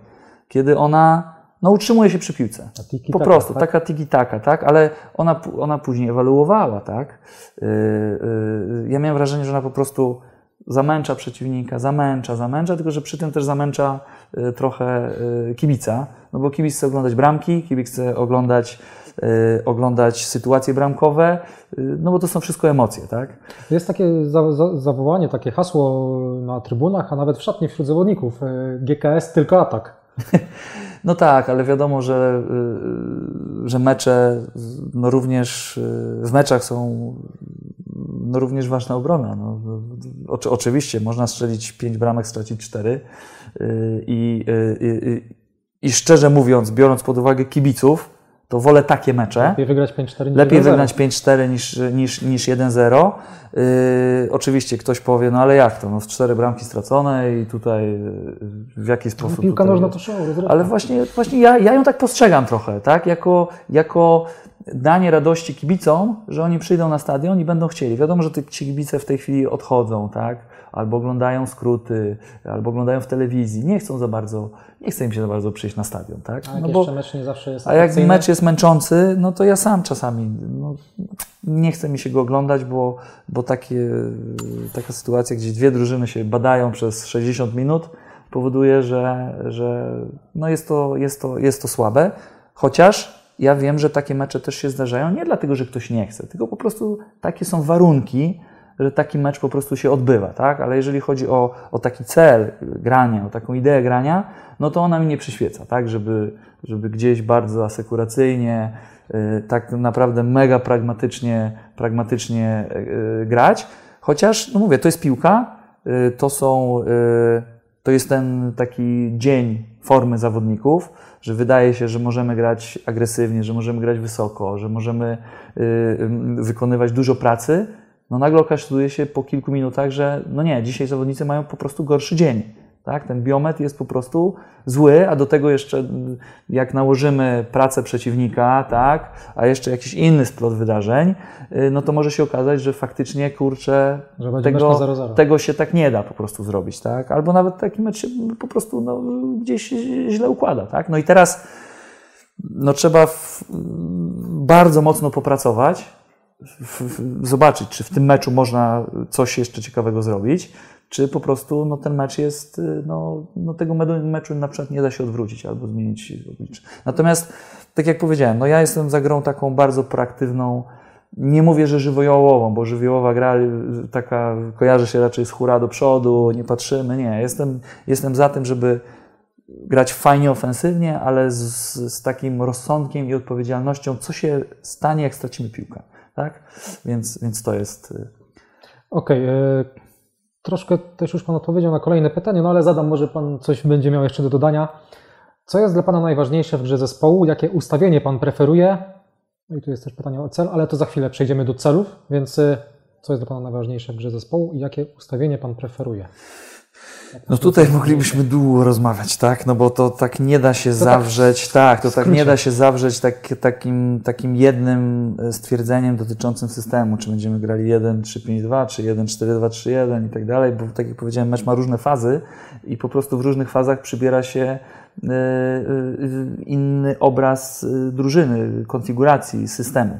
kiedy ona no, utrzymuje się przy piłce. Po prostu, tak? taka tiki-taka, tak? Ale ona, ona później ewaluowała, tak? Yy, yy, ja miałem wrażenie, że ona po prostu zamęcza przeciwnika, zamęcza, zamęcza, tylko że przy tym też zamęcza yy, trochę y, kibica, no bo kibic chce oglądać bramki, kibic chce oglądać Y, oglądać sytuacje bramkowe, y, no bo to są wszystko emocje, tak? Jest takie za, za, zawołanie, takie hasło na trybunach, a nawet w szatni wśród zawodników. Y, GKS tylko atak. No tak, ale wiadomo, że, że mecze, no również w meczach są no również ważna obrona. No, oczy, oczywiście można strzelić 5 bramek, stracić 4 i, i, i szczerze mówiąc, biorąc pod uwagę kibiców, to wolę takie mecze. Lepiej wygrać 5-4 niż Lepiej wygrać 5-4 niż, niż, niż 1-0. Yy, oczywiście ktoś powie, no ale jak to? No, cztery bramki stracone i tutaj yy, w jaki sposób. No, piłka nożna to show, Ale właśnie, właśnie ja, ja ją tak postrzegam trochę, tak? Jako, jako danie radości kibicom, że oni przyjdą na stadion i będą chcieli. Wiadomo, że ci kibice w tej chwili odchodzą, tak? Albo oglądają skróty, albo oglądają w telewizji. Nie chcą za bardzo, nie chce im się za bardzo przyjść na stadion, tak? A jak no bo, mecz nie zawsze jest A jak mecz jest męczący, no to ja sam czasami no, nie chce mi się go oglądać, bo, bo takie, taka sytuacja, gdzie dwie drużyny się badają przez 60 minut, powoduje, że, że no jest, to, jest, to, jest to słabe. Chociaż ja wiem, że takie mecze też się zdarzają nie dlatego, że ktoś nie chce, tylko po prostu takie są warunki, że taki mecz po prostu się odbywa, tak? Ale jeżeli chodzi o, o taki cel grania, o taką ideę grania, no to ona mi nie przyświeca, tak? Żeby, żeby gdzieś bardzo asekuracyjnie, yy, tak naprawdę mega pragmatycznie, pragmatycznie yy, grać. Chociaż, no mówię, to jest piłka, to są, to jest ten taki dzień formy zawodników, że wydaje się, że możemy grać agresywnie, że możemy grać wysoko, że możemy wykonywać dużo pracy, no nagle okazuje się po kilku minutach, że no nie, dzisiaj zawodnicy mają po prostu gorszy dzień. Tak? Ten biometr jest po prostu zły, a do tego jeszcze jak nałożymy pracę przeciwnika, tak? a jeszcze jakiś inny splot wydarzeń, y, no to może się okazać, że faktycznie kurczę, tego, 0 -0. tego się tak nie da po prostu zrobić. Tak? Albo nawet taki mecz się po prostu no, gdzieś źle układa. Tak? No i teraz no, trzeba w, bardzo mocno popracować, zobaczyć, czy w tym meczu można coś jeszcze ciekawego zrobić, czy po prostu no, ten mecz jest, y, no, no tego meczu na przykład nie da się odwrócić albo zmienić oblicze. Natomiast, tak jak powiedziałem, no ja jestem za grą taką bardzo proaktywną, nie mówię, że żywiołową, bo żywiołowa gra y, taka kojarzy się raczej z hura do przodu, nie patrzymy, nie. Jestem, jestem za tym, żeby grać fajnie ofensywnie, ale z, z takim rozsądkiem i odpowiedzialnością, co się stanie, jak stracimy piłkę tak? Więc, więc to jest. Y, Okej. Okay. Troszkę też już Pan odpowiedział na kolejne pytanie, no ale zadam, może Pan coś będzie miał jeszcze do dodania. Co jest dla Pana najważniejsze w grze zespołu? Jakie ustawienie Pan preferuje? No i tu jest też pytanie o cel, ale to za chwilę przejdziemy do celów, więc y, co jest dla Pana najważniejsze w grze zespołu i jakie ustawienie Pan preferuje? No tutaj moglibyśmy długo rozmawiać, tak? No bo to tak nie da się to tak zawrzeć, tak, tak to tak nie da się zawrzeć tak, takim, takim jednym e, stwierdzeniem dotyczącym systemu, czy będziemy grali 1, 3, 5, 2, czy 1, 4, 2, 3, 1 i tak dalej, bo tak jak powiedziałem, mecz ma różne fazy i po prostu w różnych fazach przybiera się e, e, inny obraz drużyny, konfiguracji systemu.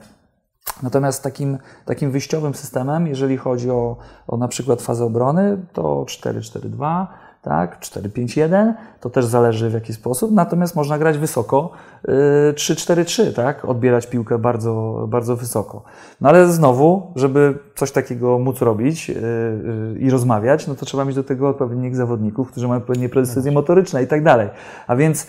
Natomiast takim, takim wyjściowym systemem, jeżeli chodzi o, o na przykład fazę obrony, to 4-4-2, tak, 4-5-1, to też zależy w jaki sposób, natomiast można grać wysoko, 3-4-3, y, tak, odbierać piłkę bardzo, bardzo wysoko. No ale znowu, żeby coś takiego móc robić y, y, i rozmawiać, no to trzeba mieć do tego odpowiednich zawodników, którzy mają odpowiednie precyzje motoryczne i tak dalej. A więc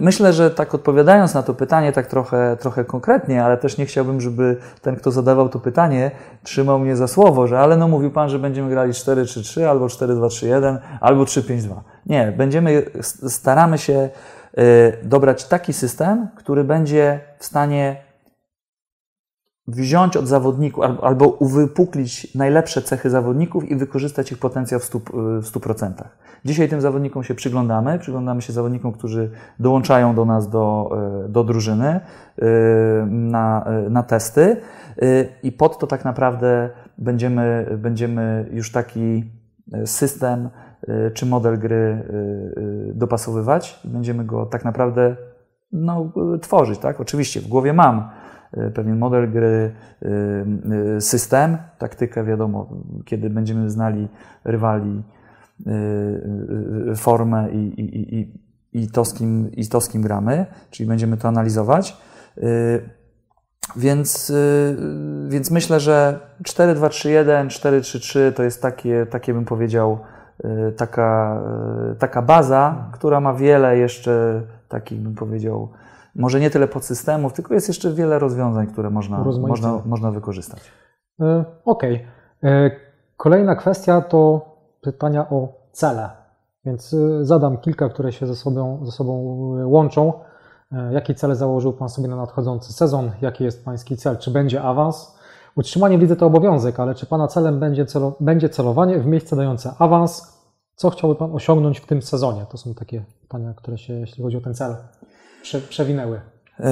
myślę, że tak odpowiadając na to pytanie tak trochę, trochę konkretnie, ale też nie chciałbym, żeby ten, kto zadawał to pytanie, trzymał mnie za słowo, że ale no mówił Pan, że będziemy grali 4-3-3 albo 4-2-3-1 albo 3-5-2. Nie, będziemy, staramy się dobrać taki system, który będzie w stanie wziąć od zawodników albo uwypuklić najlepsze cechy zawodników i wykorzystać ich potencjał w 100%. W 100%. Dzisiaj tym zawodnikom się przyglądamy, przyglądamy się zawodnikom, którzy dołączają do nas do, y, do drużyny y, na, na testy i pod to tak naprawdę będziemy, będziemy już taki system Y, czy model gry y, y, dopasowywać i będziemy go tak naprawdę no, tworzyć. Tak? Oczywiście w głowie mam pewien model gry, system, taktykę, wiadomo, kiedy będziemy znali rywali, formę i, i, i, i, to, z kim, i to, z kim gramy, czyli będziemy to analizować. Więc, więc myślę, że 4-2-3-1, 4-3-3 to jest takie, takie bym powiedział, Y, taka, y, taka baza, która ma wiele jeszcze takich, bym powiedział, może nie tyle podsystemów, tylko jest jeszcze wiele rozwiązań, które można, można, można wykorzystać. Y, okej. Okay. Kolejna kwestia to pytania o cele. Więc y, zadam kilka, które się ze sobą, ze sobą łączą. Jakie cele założył Pan sobie na nadchodzący sezon? Jaki jest Pański cel? Czy będzie awans? Utrzymanie widzę to obowiązek, ale czy Pana celem będzie, celo, będzie celowanie w miejsce dające awans? Co chciałby Pan osiągnąć w tym sezonie? To są takie pytania, które się, jeśli chodzi o ten cel, prze, przewinęły. Yy,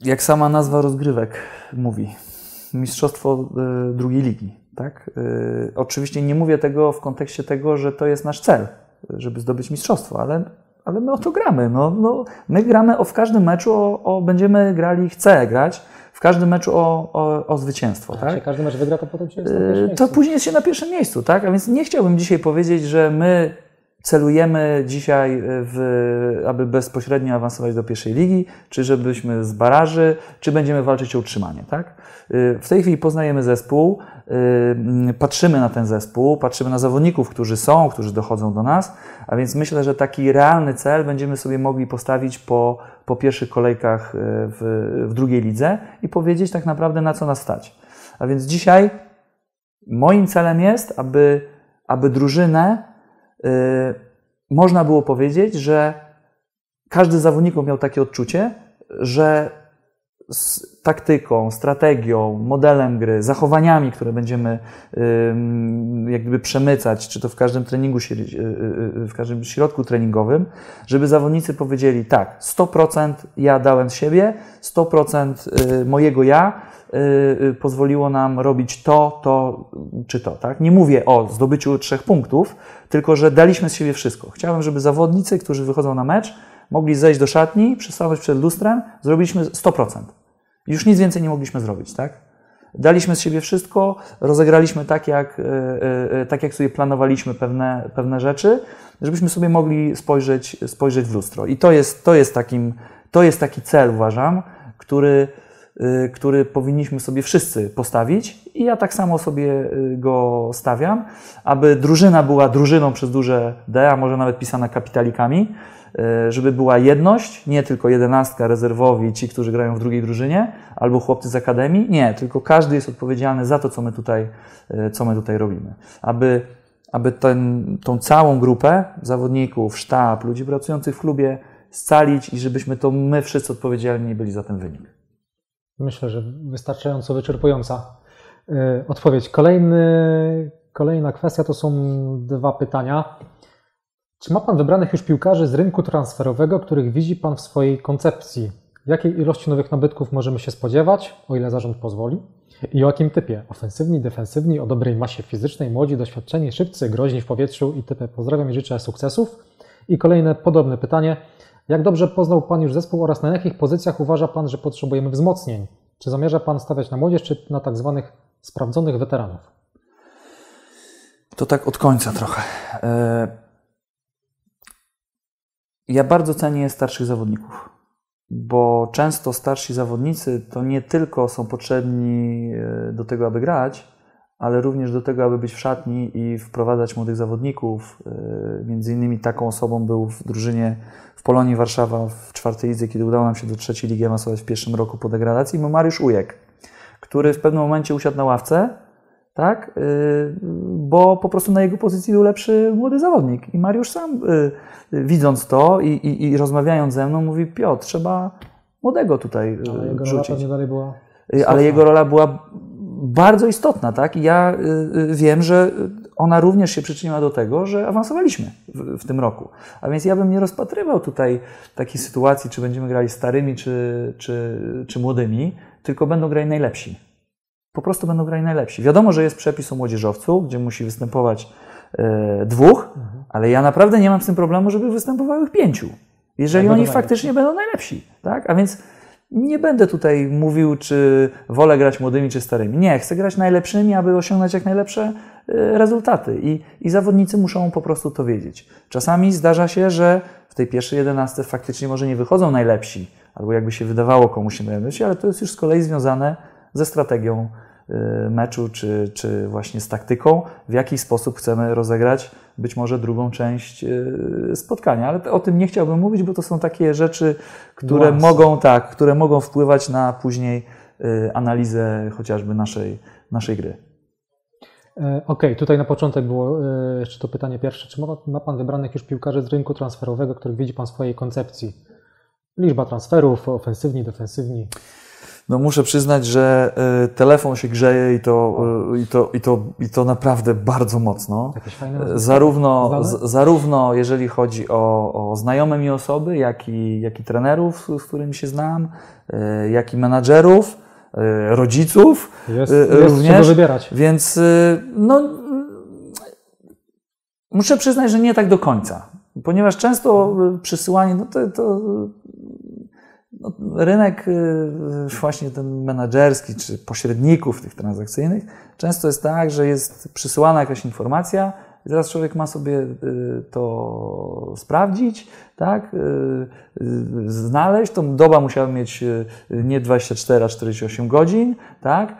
jak sama nazwa rozgrywek mówi, mistrzostwo yy, drugiej ligi. Tak? Yy, oczywiście nie mówię tego w kontekście tego, że to jest nasz cel, żeby zdobyć mistrzostwo, ale, ale my o to gramy. No, no, my gramy o, w każdym meczu, o, o będziemy grali, chcę grać w każdym meczu o, o, o zwycięstwo. A tak? Jeśli każdy mecz wygra, to potem się jest na pierwszym miejscu. To później jest się na pierwszym miejscu, tak? A więc nie chciałbym dzisiaj powiedzieć, że my celujemy dzisiaj, w, aby bezpośrednio awansować do pierwszej ligi, czy żebyśmy z baraży, czy będziemy walczyć o utrzymanie. Tak? W tej chwili poznajemy zespół, y, patrzymy na ten zespół, patrzymy na zawodników, którzy są, którzy dochodzą do nas, a więc myślę, że taki realny cel będziemy sobie mogli postawić po, po pierwszych kolejkach y, w, w drugiej lidze i powiedzieć tak naprawdę na co nas stać. A więc dzisiaj moim celem jest, aby, aby drużynę Y, można było powiedzieć, że każdy z zawodników miał takie odczucie, że taktyką, strategią, modelem gry, zachowaniami, które będziemy jak gdyby przemycać, czy to w każdym treningu, y, y, w każdym środku treningowym, żeby zawodnicy powiedzieli tak, 100% ja dałem z siebie, 100% mojego ja, Y, y, pozwoliło nam robić to, to czy to. Tak? Nie mówię o zdobyciu trzech punktów, tylko że daliśmy z siebie wszystko. Chciałem, żeby zawodnicy, którzy wychodzą na mecz, mogli zejść do szatni, przystawać przed lustrem, zrobiliśmy 100%. Już nic więcej nie mogliśmy zrobić. Tak? Daliśmy z siebie wszystko, rozegraliśmy tak jak, y, tak, jak sobie planowaliśmy pewne, pewne rzeczy, żebyśmy sobie mogli spojrzeć, spojrzeć w lustro. I to jest, to jest, takim, to jest taki cel, uważam, który który powinniśmy sobie wszyscy postawić i ja tak samo sobie go stawiam, aby drużyna była drużyną przez duże D, a może nawet pisana kapitalikami, żeby była jedność, nie tylko jedenastka, rezerwowi, ci, którzy grają w drugiej drużynie, albo chłopcy z akademii, nie, tylko każdy jest odpowiedzialny za to, co my tutaj, co my tutaj robimy. Aby, aby ten, tą całą grupę zawodników, sztab, ludzi pracujących w klubie scalić i żebyśmy to my wszyscy odpowiedzialni byli za ten wynik. Myślę, że wystarczająco wyczerpująca y, odpowiedź. Kolejny, kolejna kwestia to są dwa pytania. Czy ma Pan wybranych już piłkarzy z rynku transferowego, których widzi Pan w swojej koncepcji? Jakiej ilości nowych nabytków możemy się spodziewać, o ile zarząd pozwoli? I o jakim typie? Ofensywni, defensywni, o dobrej masie fizycznej, młodzi, doświadczeni, szybcy, groźni w powietrzu i typy. Pozdrawiam i życzę sukcesów. I kolejne podobne pytanie. Jak dobrze poznał Pan już zespół oraz na jakich pozycjach uważa Pan, że potrzebujemy wzmocnień? Czy zamierza Pan stawiać na młodzież, czy na tak zwanych sprawdzonych weteranów? To tak od końca trochę. Ja bardzo cenię starszych zawodników, bo często starsi zawodnicy to nie tylko są potrzebni e, do tego, aby grać, ale również do tego, aby być w szatni i wprowadzać młodych zawodników. E, między innymi taką osobą był w drużynie w Polonii Warszawa w czwartej lidze, kiedy udało nam się do trzeciej ligi awansować w pierwszym roku po degradacji, Mariusz Ujek, który w pewnym momencie usiadł na ławce, tak, e, bo po prostu na jego pozycji był lepszy młody zawodnik. I Mariusz sam, e, widząc to i, i, i rozmawiając ze mną, mówi: Piotr, trzeba młodego tutaj Ale jego rola dalej była. Ale jego rola była bardzo istotna, tak? I ja y, y, wiem, że ona również się przyczyniła do tego, że awansowaliśmy w, w, tym roku. A więc ja bym nie rozpatrywał tutaj takiej sytuacji, czy będziemy grali starymi, czy, czy, czy młodymi, tylko będą grali najlepsi. Po prostu będą grali najlepsi. Wiadomo, że jest przepis o młodzieżowcu, gdzie musi występować e, dwóch, mhm. ale ja naprawdę nie mam z tym problemu, żeby występowało ich pięciu. Jeżeli oni faktycznie będą najlepsi. Tak? A więc nie będę tutaj mówił, czy wolę grać młodymi, czy starymi. Nie, chcę grać najlepszymi, aby osiągnąć jak najlepsze e, rezultaty. I, I zawodnicy muszą po prostu to wiedzieć. Czasami zdarza się, że w tej pierwszej jedenastce faktycznie może nie wychodzą najlepsi, albo jakby się wydawało komuś najlepsi, ale to jest już z kolei związane ze strategią meczu, czy, czy właśnie z taktyką, w jaki sposób chcemy rozegrać być może drugą część y, spotkania. Ale o tym nie chciałbym mówić, bo to są takie rzeczy, które mogą, tak, które mogą wpływać na później y, analizę chociażby naszej, naszej gry. Okej, okay, tutaj na początek było jeszcze to pytanie pierwsze. Czy ma, ma Pan wybranych już piłkarzy z rynku transferowego, których widzi Pan w swojej koncepcji? Liczba transferów, ofensywni, defensywni? No muszę przyznać, że y, telefon się grzeje i to, y, i to, i to, i to naprawdę bardzo mocno. Zarówno, z, zarówno jeżeli chodzi o, o znajome mi osoby, jak i, jak i trenerów, z którymi się znam, jak i menadżerów, rodziców jest, jest również. wybierać. Więc no, muszę przyznać, że nie tak do końca. Ponieważ często przysyłanie, no to, to no, rynek y, właśnie ten menedżerski czy pośredników tych transakcyjnych często jest tak, że jest przysyłana jakaś informacja i teraz człowiek ma sobie y, to sprawdzić, tak, y, znaleźć. To doba musiała mieć nie 24, a 48 godzin, tak,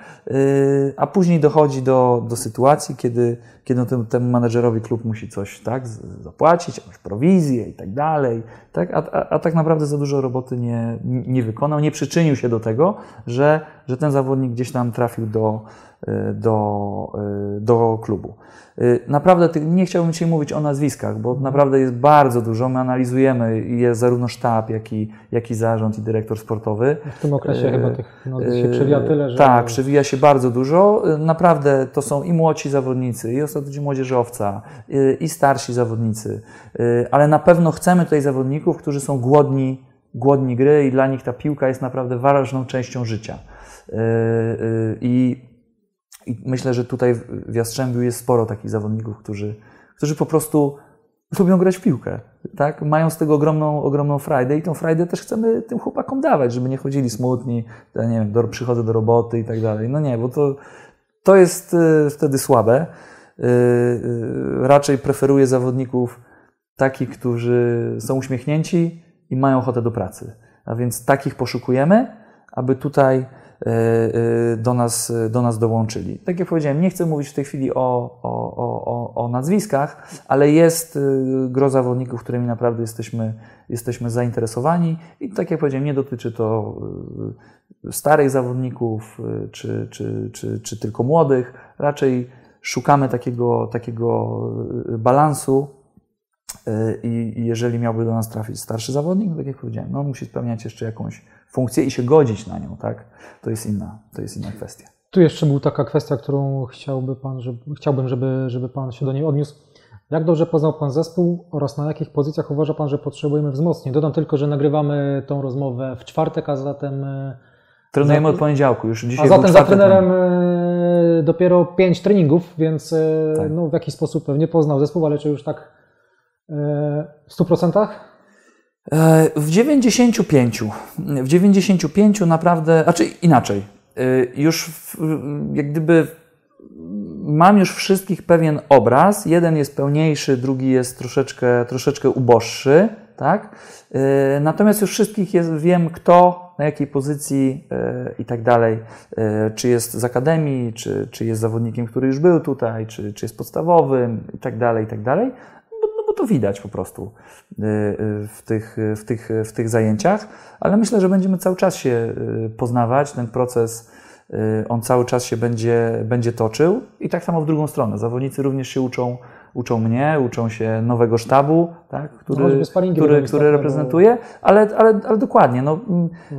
a później dochodzi do, do sytuacji, kiedy kiedy temu, temu menedżerowi klub musi coś tak, zapłacić, jakąś prowizję i tak dalej. Tak? A, a, a, tak naprawdę za dużo roboty nie, nie wykonał, nie przyczynił się do tego, że, że ten zawodnik gdzieś tam trafił do, y, do, y, do klubu. Y, naprawdę nie chciałbym dzisiaj mówić o nazwiskach, bo naprawdę jest bardzo dużo. My analizujemy, jest zarówno sztab, jak i, jak i zarząd, i dyrektor sportowy. W tym okresie chyba tych nazwisk się przewija tyle, że. Tak, przewija się bardzo dużo. Naprawdę to są i młodzi zawodnicy, i ostatnio młodzieżowca, i starsi zawodnicy, ale na pewno chcemy tutaj zawodników, którzy są głodni, głodni gry i dla nich ta piłka jest naprawdę ważną częścią życia. I i myślę, że tutaj w Jastrzębiu jest sporo takich zawodników, którzy, którzy po prostu lubią grać w piłkę. Tak? Mają z tego ogromną, ogromną frajdę i tą frajdę też chcemy tym chłopakom dawać, żeby nie chodzili smutni, nie wiem, do, przychodzę do roboty i tak dalej. No nie, bo to, to jest y, wtedy słabe. Y, y, raczej preferuję zawodników takich, którzy są uśmiechnięci i mają ochotę do pracy. A więc takich poszukujemy, aby tutaj do nas, do nas dołączyli. Tak jak powiedziałem, nie chcę mówić w tej chwili o, o, o, o nazwiskach, ale jest e, gro zawodników, którymi naprawdę jesteśmy, jesteśmy zainteresowani i tak jak powiedziałem, nie dotyczy to starych zawodników czy, czy, czy, czy tylko młodych. Raczej szukamy takiego, takiego balansu i, i jeżeli miałby do nas trafić starszy zawodnik, no tak jak powiedziałem, no musi spełniać jeszcze jakąś funkcję i się godzić na nią, tak? To jest inna, to jest inna kwestia. Tu jeszcze była taka kwestia, którą chciałby pan, żeby, chciałbym, żeby, żeby Pan się do niej odniósł. Jak dobrze poznał Pan zespół oraz na jakich pozycjach uważa Pan, że potrzebujemy wzmocnień? Dodam tylko, że nagrywamy tą rozmowę w czwartek, a zatem... E, Trenujemy od poniedziałku, już dzisiaj A zatem za trenerem e, dopiero pięć treningów, więc e, tak. no, w jakiś sposób pewnie poznał zespół, ale czy już tak w 100%? E, w 95, w 95 naprawdę, znaczy inaczej, e, już w, jak gdyby mam już wszystkich pewien obraz. Jeden jest pełniejszy, drugi jest troszeczkę, troszeczkę uboższy, tak? E, natomiast już wszystkich jest, wiem kto, na jakiej pozycji i tak dalej. Czy jest z akademii, czy, czy jest zawodnikiem, który już był tutaj, czy, czy jest podstawowym i tak dalej, i tak dalej to widać po prostu y, y, w tych, w, tych, w tych zajęciach, ale myślę, że będziemy cały czas się y, poznawać. Ten proces, on cały czas się będzie, będzie toczył i tak samo w drugą stronę. Zawodnicy również się uczą, uczą mnie, uczą się nowego sztabu, tak, który, no, który, który reprezentuje, ale, ale, ale dokładnie. No,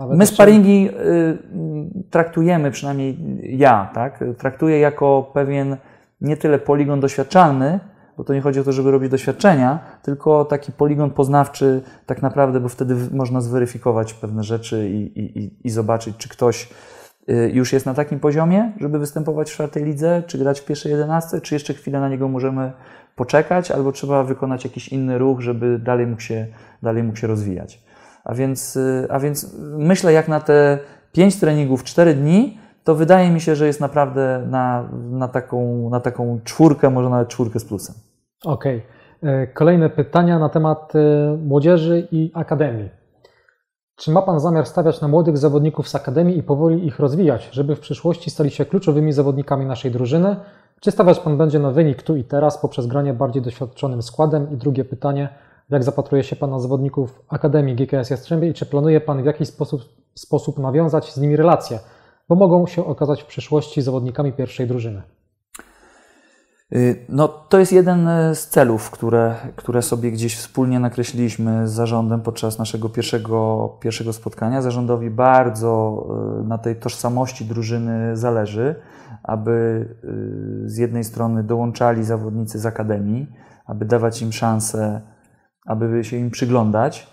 my sparingi traktujemy, przynajmniej ja, tak, traktuję jako pewien nie tyle poligon doświadczalny, bo to nie chodzi o to, żeby robić doświadczenia, tylko taki poligon poznawczy tak naprawdę, bo wtedy można zweryfikować pewne rzeczy i, i, i zobaczyć, czy ktoś y, już jest na takim poziomie, żeby występować w czwartej lidze, czy grać w pierwszej jedenastce, czy jeszcze chwilę na niego możemy poczekać, albo trzeba wykonać jakiś inny ruch, żeby dalej mógł się, dalej mógł się rozwijać. A więc, y, a więc myślę, jak na te pięć treningów, cztery dni, to wydaje mi się, że jest naprawdę na, na, taką, na taką czwórkę, może nawet czwórkę z plusem. Okej. Okay. E, kolejne pytania na temat e, młodzieży i akademii. Czy ma Pan zamiar stawiać na młodych zawodników z akademii i powoli ich rozwijać, żeby w przyszłości stali się kluczowymi zawodnikami naszej drużyny? Czy stawiać Pan będzie na wynik tu i teraz poprzez granie bardziej doświadczonym składem? I drugie pytanie, jak zapatruje się Pan na zawodników Akademii GKS Jastrzębie i czy planuje Pan w jakiś sposób, sposób nawiązać z nimi relacje? Bo mogą się okazać w przyszłości zawodnikami pierwszej drużyny. Y, no, to jest jeden z celów, które, które sobie gdzieś wspólnie nakreśliliśmy z zarządem podczas naszego pierwszego, pierwszego spotkania. Zarządowi bardzo y, na tej tożsamości drużyny zależy, aby y, z jednej strony dołączali zawodnicy z akademii, aby dawać im szansę, aby się im przyglądać,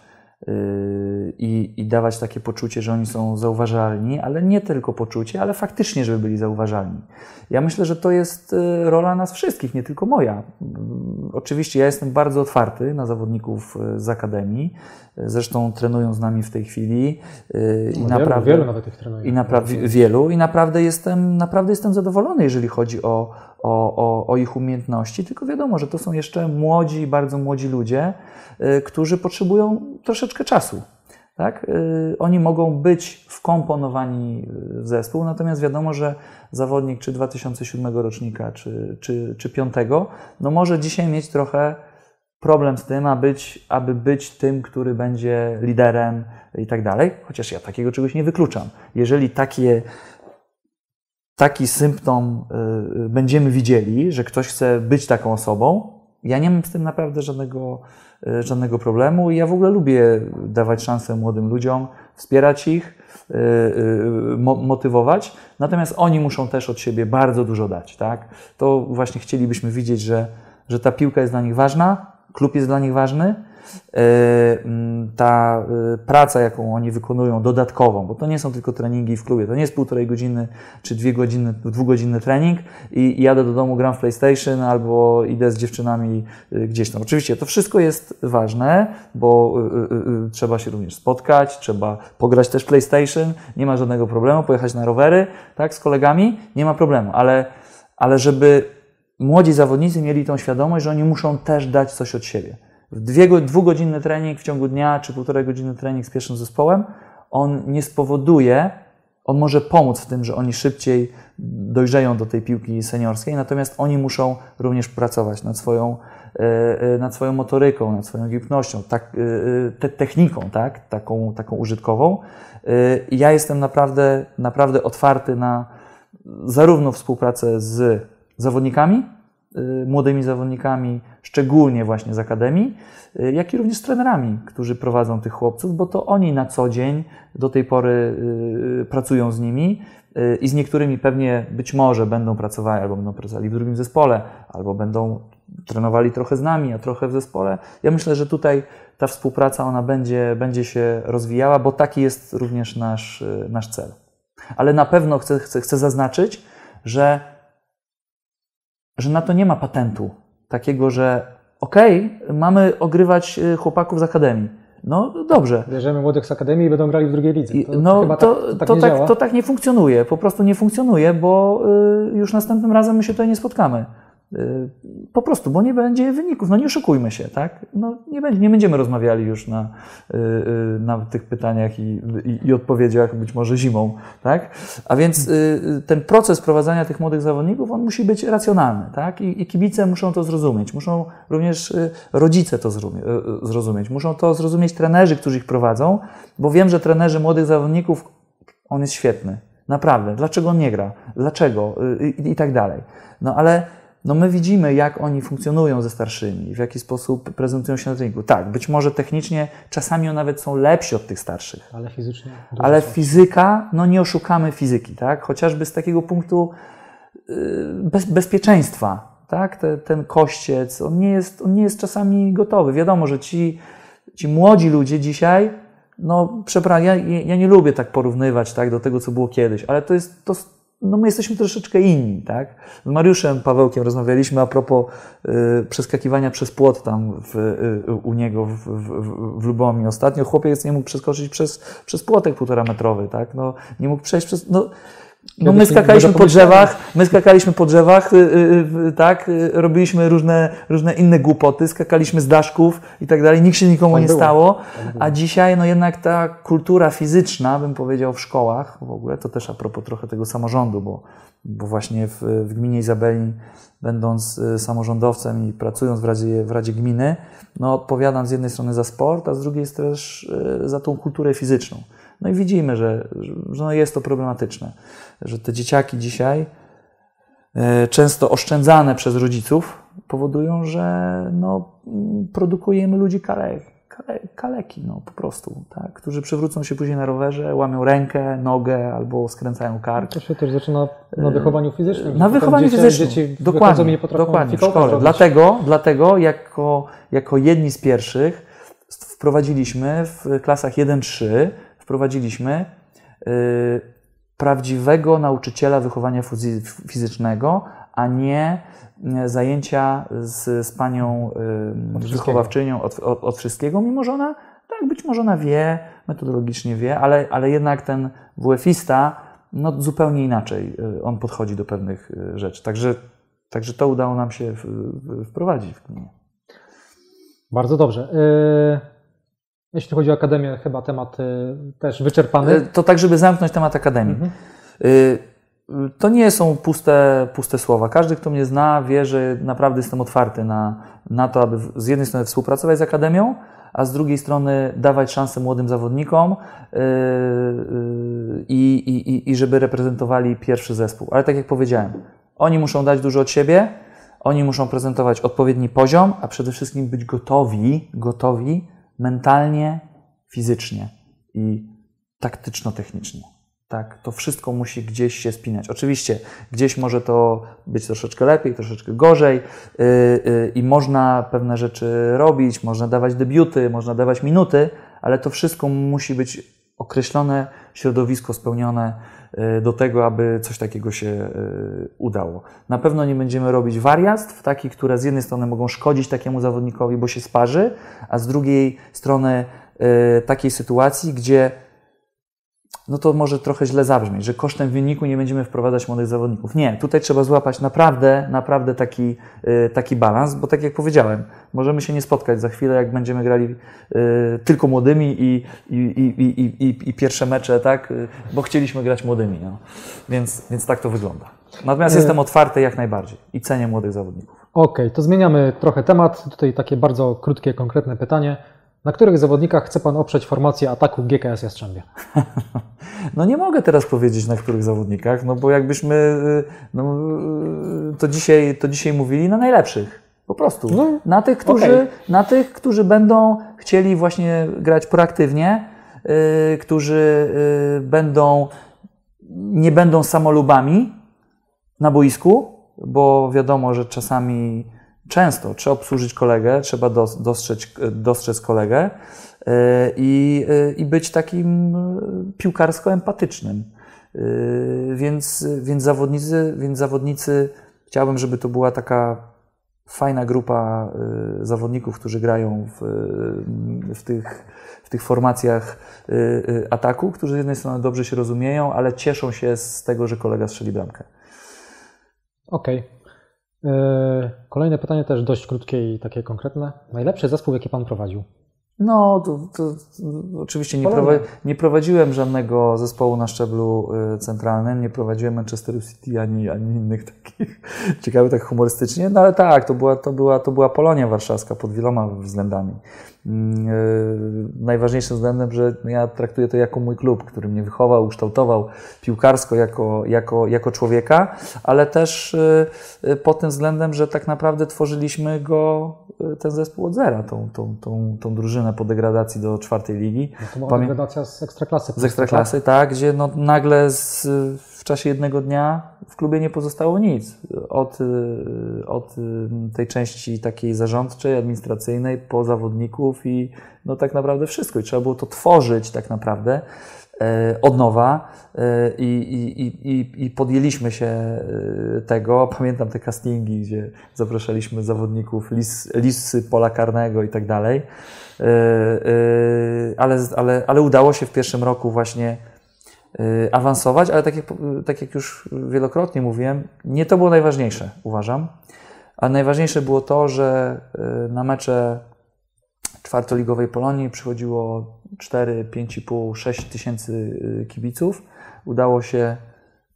i, i dawać takie poczucie, że oni są zauważalni, ale nie tylko poczucie, ale faktycznie, żeby byli zauważalni. Ja myślę, że to jest yy, rola nas wszystkich, nie tylko moja. Yy, oczywiście ja jestem bardzo otwarty na zawodników z Akademii, zresztą trenują z nami w tej chwili. I no, naprawdę, wielu nawet tych trenuje. I naprawdę wielu i naprawdę jestem, naprawdę jestem zadowolony, jeżeli chodzi o, o, o, o ich umiejętności, tylko wiadomo, że to są jeszcze młodzi, bardzo młodzi ludzie, Y, którzy potrzebują troszeczkę czasu. Tak? Y, oni mogą być wkomponowani w zespół, natomiast wiadomo, że zawodnik czy 2007 rocznika, czy, czy, czy 5, no może dzisiaj mieć trochę problem z tym, aby być, aby być tym, który będzie liderem i tak dalej, chociaż ja takiego czegoś nie wykluczam. Jeżeli takie, taki symptom y, będziemy widzieli, że ktoś chce być taką osobą, ja nie mam z tym naprawdę żadnego, E, żadnego problemu. I ja w ogóle lubię dawać szansę młodym ludziom, wspierać ich, motywować, natomiast oni muszą też od siebie bardzo dużo dać. Tak? To właśnie chcielibyśmy widzieć, że, że ta piłka jest dla nich ważna, klub jest dla nich ważny, E, mm, ta e, praca, jaką oni wykonują, dodatkową, bo to nie są tylko treningi w klubie, to nie jest półtorej godziny czy dwie godziny, dwugodzinny trening i jadę do domu, gram w PlayStation albo idę z dziewczynami e, gdzieś tam. Oczywiście to wszystko jest ważne, bo trzeba się również spotkać, trzeba pograć też PlayStation, nie ma żadnego problemu, pojechać na rowery, tak, z kolegami, nie ma problemu, ale, ale żeby młodzi zawodnicy mieli tą świadomość, że oni muszą też dać coś od siebie dwie, dwugodzinny trening w ciągu dnia, czy półtorej godziny trening z pierwszym zespołem, on nie spowoduje, on może pomóc w tym, że oni szybciej dojrzeją do tej piłki seniorskiej, natomiast oni muszą również pracować nad swoją, e, e, nad swoją motoryką, nad swoją gibnością, tak, e, te, techniką, tak, taką, taką użytkową. Ja jestem naprawdę, naprawdę otwarty na zarówno współpracę z zawodnikami, Y, młodymi zawodnikami, szczególnie właśnie z akademii, y, jak i również z trenerami, którzy prowadzą tych chłopców, bo to oni na co dzień do tej pory y, pracują z nimi i z niektórymi pewnie być może będą pracowali, albo będą pracowali w drugim zespole, albo będą trenowali trochę z nami, a trochę w zespole. Ja myślę, że tutaj ta współpraca ona będzie, będzie się rozwijała, bo taki jest również nasz, nasz cel. Ale na pewno chcę, chcę, chcę zaznaczyć, że że na to nie ma patentu takiego, że okej, okay, mamy ogrywać y, chłopaków z akademii. No dobrze. Bierzemy młodych z akademii i będą grali w drugiej lidze. To, no to, to, tak, tak, to, tak, to tak nie funkcjonuje. Po prostu nie funkcjonuje, bo y, już następnym razem my się tutaj nie spotkamy. Y, po prostu, bo nie będzie wyników. No nie oszukujmy się, tak? No nie, będzie, nie będziemy rozmawiali już na, y, y, na tych pytaniach i, i, i odpowiedziach być może zimą, tak? A więc ten proces prowadzenia tych młodych zawodników, on musi być racjonalny, tak? I, i kibice muszą to zrozumieć. Muszą również rodzice to zrozumieć. Muszą to zrozumieć trenerzy, którzy ich prowadzą, bo wiem, że trenerzy młodych zawodników, on jest świetny. Naprawdę. Dlaczego on nie gra? Dlaczego? I, i tak dalej. No ale no my widzimy, jak oni funkcjonują ze starszymi, w jaki sposób prezentują się na treningu. Tak, być może technicznie czasami oni nawet są lepsi od tych starszych. Ale fizycznie. Ale fizyka, no nie oszukamy fizyki, tak? Chociażby z takiego punktu yy, bez, bezpieczeństwa, tak? Te, ten kościec, on nie, jest, on nie jest czasami gotowy. Wiadomo, że ci, ci młodzi ludzie dzisiaj, no przepraszam, ja, ja nie lubię tak porównywać tak, do tego, co było kiedyś, ale to jest, to, no my jesteśmy troszeczkę inni, tak? Z Mariuszem Pawełkiem rozmawialiśmy a propos y, przeskakiwania przez płot tam w, y, u niego w, w, w. Ostatnio chłopiec nie mógł przeskoczyć przez, przez płotek półtora metrowy, tak? No, nie mógł przejść przez... No, no my skakaliśmy po drzewach, my skakaliśmy po drzewach, yy, tak, yy, robiliśmy różne, różne inne głupoty, skakaliśmy z daszków i tak dalej, nikt się nikomu tak nie stało, tak a dzisiaj no jednak ta kultura fizyczna, bym powiedział w szkołach w ogóle, to też a propos trochę tego samorządu, bo, bo właśnie w, w gminie Izabeli, będąc y, samorządowcem i pracując w Radzie, w Radzie Gminy, no odpowiadam z jednej strony za sport, a z drugiej też y, za tą kulturę fizyczną. No i widzimy, że, że no jest to problematyczne, że te dzieciaki dzisiaj e, często oszczędzane przez rodziców, powodują, że no, produkujemy ludzi kale, kale, kaleki, no, po prostu, tak? którzy przewrócą się później na rowerze, łamią rękę, nogę albo skręcają kark. To się też zaczyna na wychowaniu fizycznym. Na wychowaniu dzieci, fizycznym. Dzieci dokładnie, nie potrafią dokładnie w szkole. zrobić. Dlatego, dlatego jako, jako jedni z pierwszych wprowadziliśmy w klasach 1-3 wprowadziliśmy y, prawdziwego nauczyciela wychowania fizycznego, a nie zajęcia z, z panią Od wychowawczynią od, od, od wszystkiego, mimo że ona, tak, być może ona wie, metodologicznie wie, ale, ale jednak ten WF-ista no, zupełnie inaczej y, on podchodzi do pewnych y, rzeczy. Także, także to udało nam się wprowadzić w gminie. Bardzo dobrze. Y, Jeśli chodzi o Akademię, chyba temat y, też wyczerpany. Y, To tak, żeby zamknąć temat Akademii. Mhm. Y, To nie są puste, puste słowa. Każdy, kto mnie zna, wie, że naprawdę jestem otwarty na, na to, aby z jednej strony współpracować z Akademią, a z drugiej strony dawać szansę młodym zawodnikom i, i, i- i żeby reprezentowali pierwszy zespół. Ale tak jak powiedziałem, oni muszą dać dużo od siebie, oni muszą prezentować odpowiedni poziom, a przede wszystkim być gotowi, gotowi mentalnie, fizycznie i taktyczno-technicznie. Tak, to wszystko musi gdzieś się spinać. Oczywiście gdzieś może to być troszeczkę lepiej, troszeczkę gorzej yy, yy, i można pewne rzeczy robić, można dawać debiuty, można dawać minuty, ale to wszystko musi być określone środowisko spełnione do tego, aby coś takiego się yy, udało. Na pewno nie będziemy robić wariactw, takich, które z jednej strony mogą szkodzić takiemu zawodnikowi, bo się sparzy, a z drugiej strony yy, takiej sytuacji, gdzie no to może trochę źle zabrzmieć, że kosztem wyniku nie będziemy wprowadzać młodych zawodników. Nie, tutaj trzeba złapać naprawdę, naprawdę taki, y, taki balans, bo tak jak powiedziałem, możemy się nie spotkać za chwilę, jak będziemy grali y, tylko młodymi i, i, i, i, i, pierwsze mecze, tak, y, bo chcieliśmy grać młodymi, no. więc, więc tak to wygląda. Natomiast jestem otwarty jak najbardziej i cenię młodych zawodników. Okej, to zmieniamy trochę temat. Tutaj takie bardzo krótkie, konkretne pytanie. Na których zawodnikach chce Pan oprzeć formację ataku GKS Jastrzębie? No nie mogę teraz powiedzieć na których zawodnikach, no bo jakbyśmy y, no, y, to, dzisiaj, to dzisiaj mówili na najlepszych. Po prostu. No, na, tych, którzy, okej. na tych, którzy będą chcieli właśnie grać proaktywnie, y, którzy y, będą, nie będą samolubami na boisku, bo wiadomo, że czasami, często trzeba obsłużyć kolegę, trzeba dos- dostrzec, dostrzec kolegę y, i, y, i być takim y, piłkarsko-empatycznym. Więc, więc, zawodnicy, więc zawodnicy, chciałbym, żeby to była taka fajna grupa zawodników, którzy grają w, w, tych, w tych formacjach ataku, którzy z jednej strony dobrze się rozumieją, ale cieszą się z tego, że kolega strzeli bramkę. Okej. E, Kolejne pytanie też dość krótkie i takie konkretne. Najlepszy zespół, jaki Pan prowadził? No, to, to, to oczywiście nie, nie prowadziłem żadnego zespołu na szczeblu y, centralnym, nie prowadziłem Manchesteru City ani, ani innych takich ciekawych, tak humorystycznie, no ale tak, to była, to, była, to była Polonia Warszawska pod wieloma względami. Mm, y, Najważniejszym względem, że ja traktuję to jako mój klub, który mnie wychował, ukształtował piłkarsko jako, jako, jako człowieka, ale też y, y, pod tym względem, że tak naprawdę tworzyliśmy go, ten zespół od zera, tą, tą, tą, tą drużynę po degradacji do czwartej ligi. No to była Pamię- degradacja z Ekstraklasy. Z ekstraklasy, tak, gdzie no, nagle z, w czasie jednego dnia w klubie nie pozostało nic. Od, y, od y, tej części takiej zarządczej, administracyjnej, po zawodników i no tak naprawdę wszystko. I trzeba było to tworzyć tak naprawdę e, od nowa e, i, i, i, i- podjęliśmy się e, tego. Pamiętam te castingi, gdzie zapraszaliśmy zawodników lis, lisy pola karnego i tak dalej. Ale, ale, ale udało się w pierwszym roku właśnie awansować, ale tak jak, tak jak już wielokrotnie mówiłem, nie to było najważniejsze, uważam. Ale najważniejsze było to, że e, na mecze czwartoligowej Polonii przychodziło 4, 5,5, 6 tysięcy y, kibiców. Udało się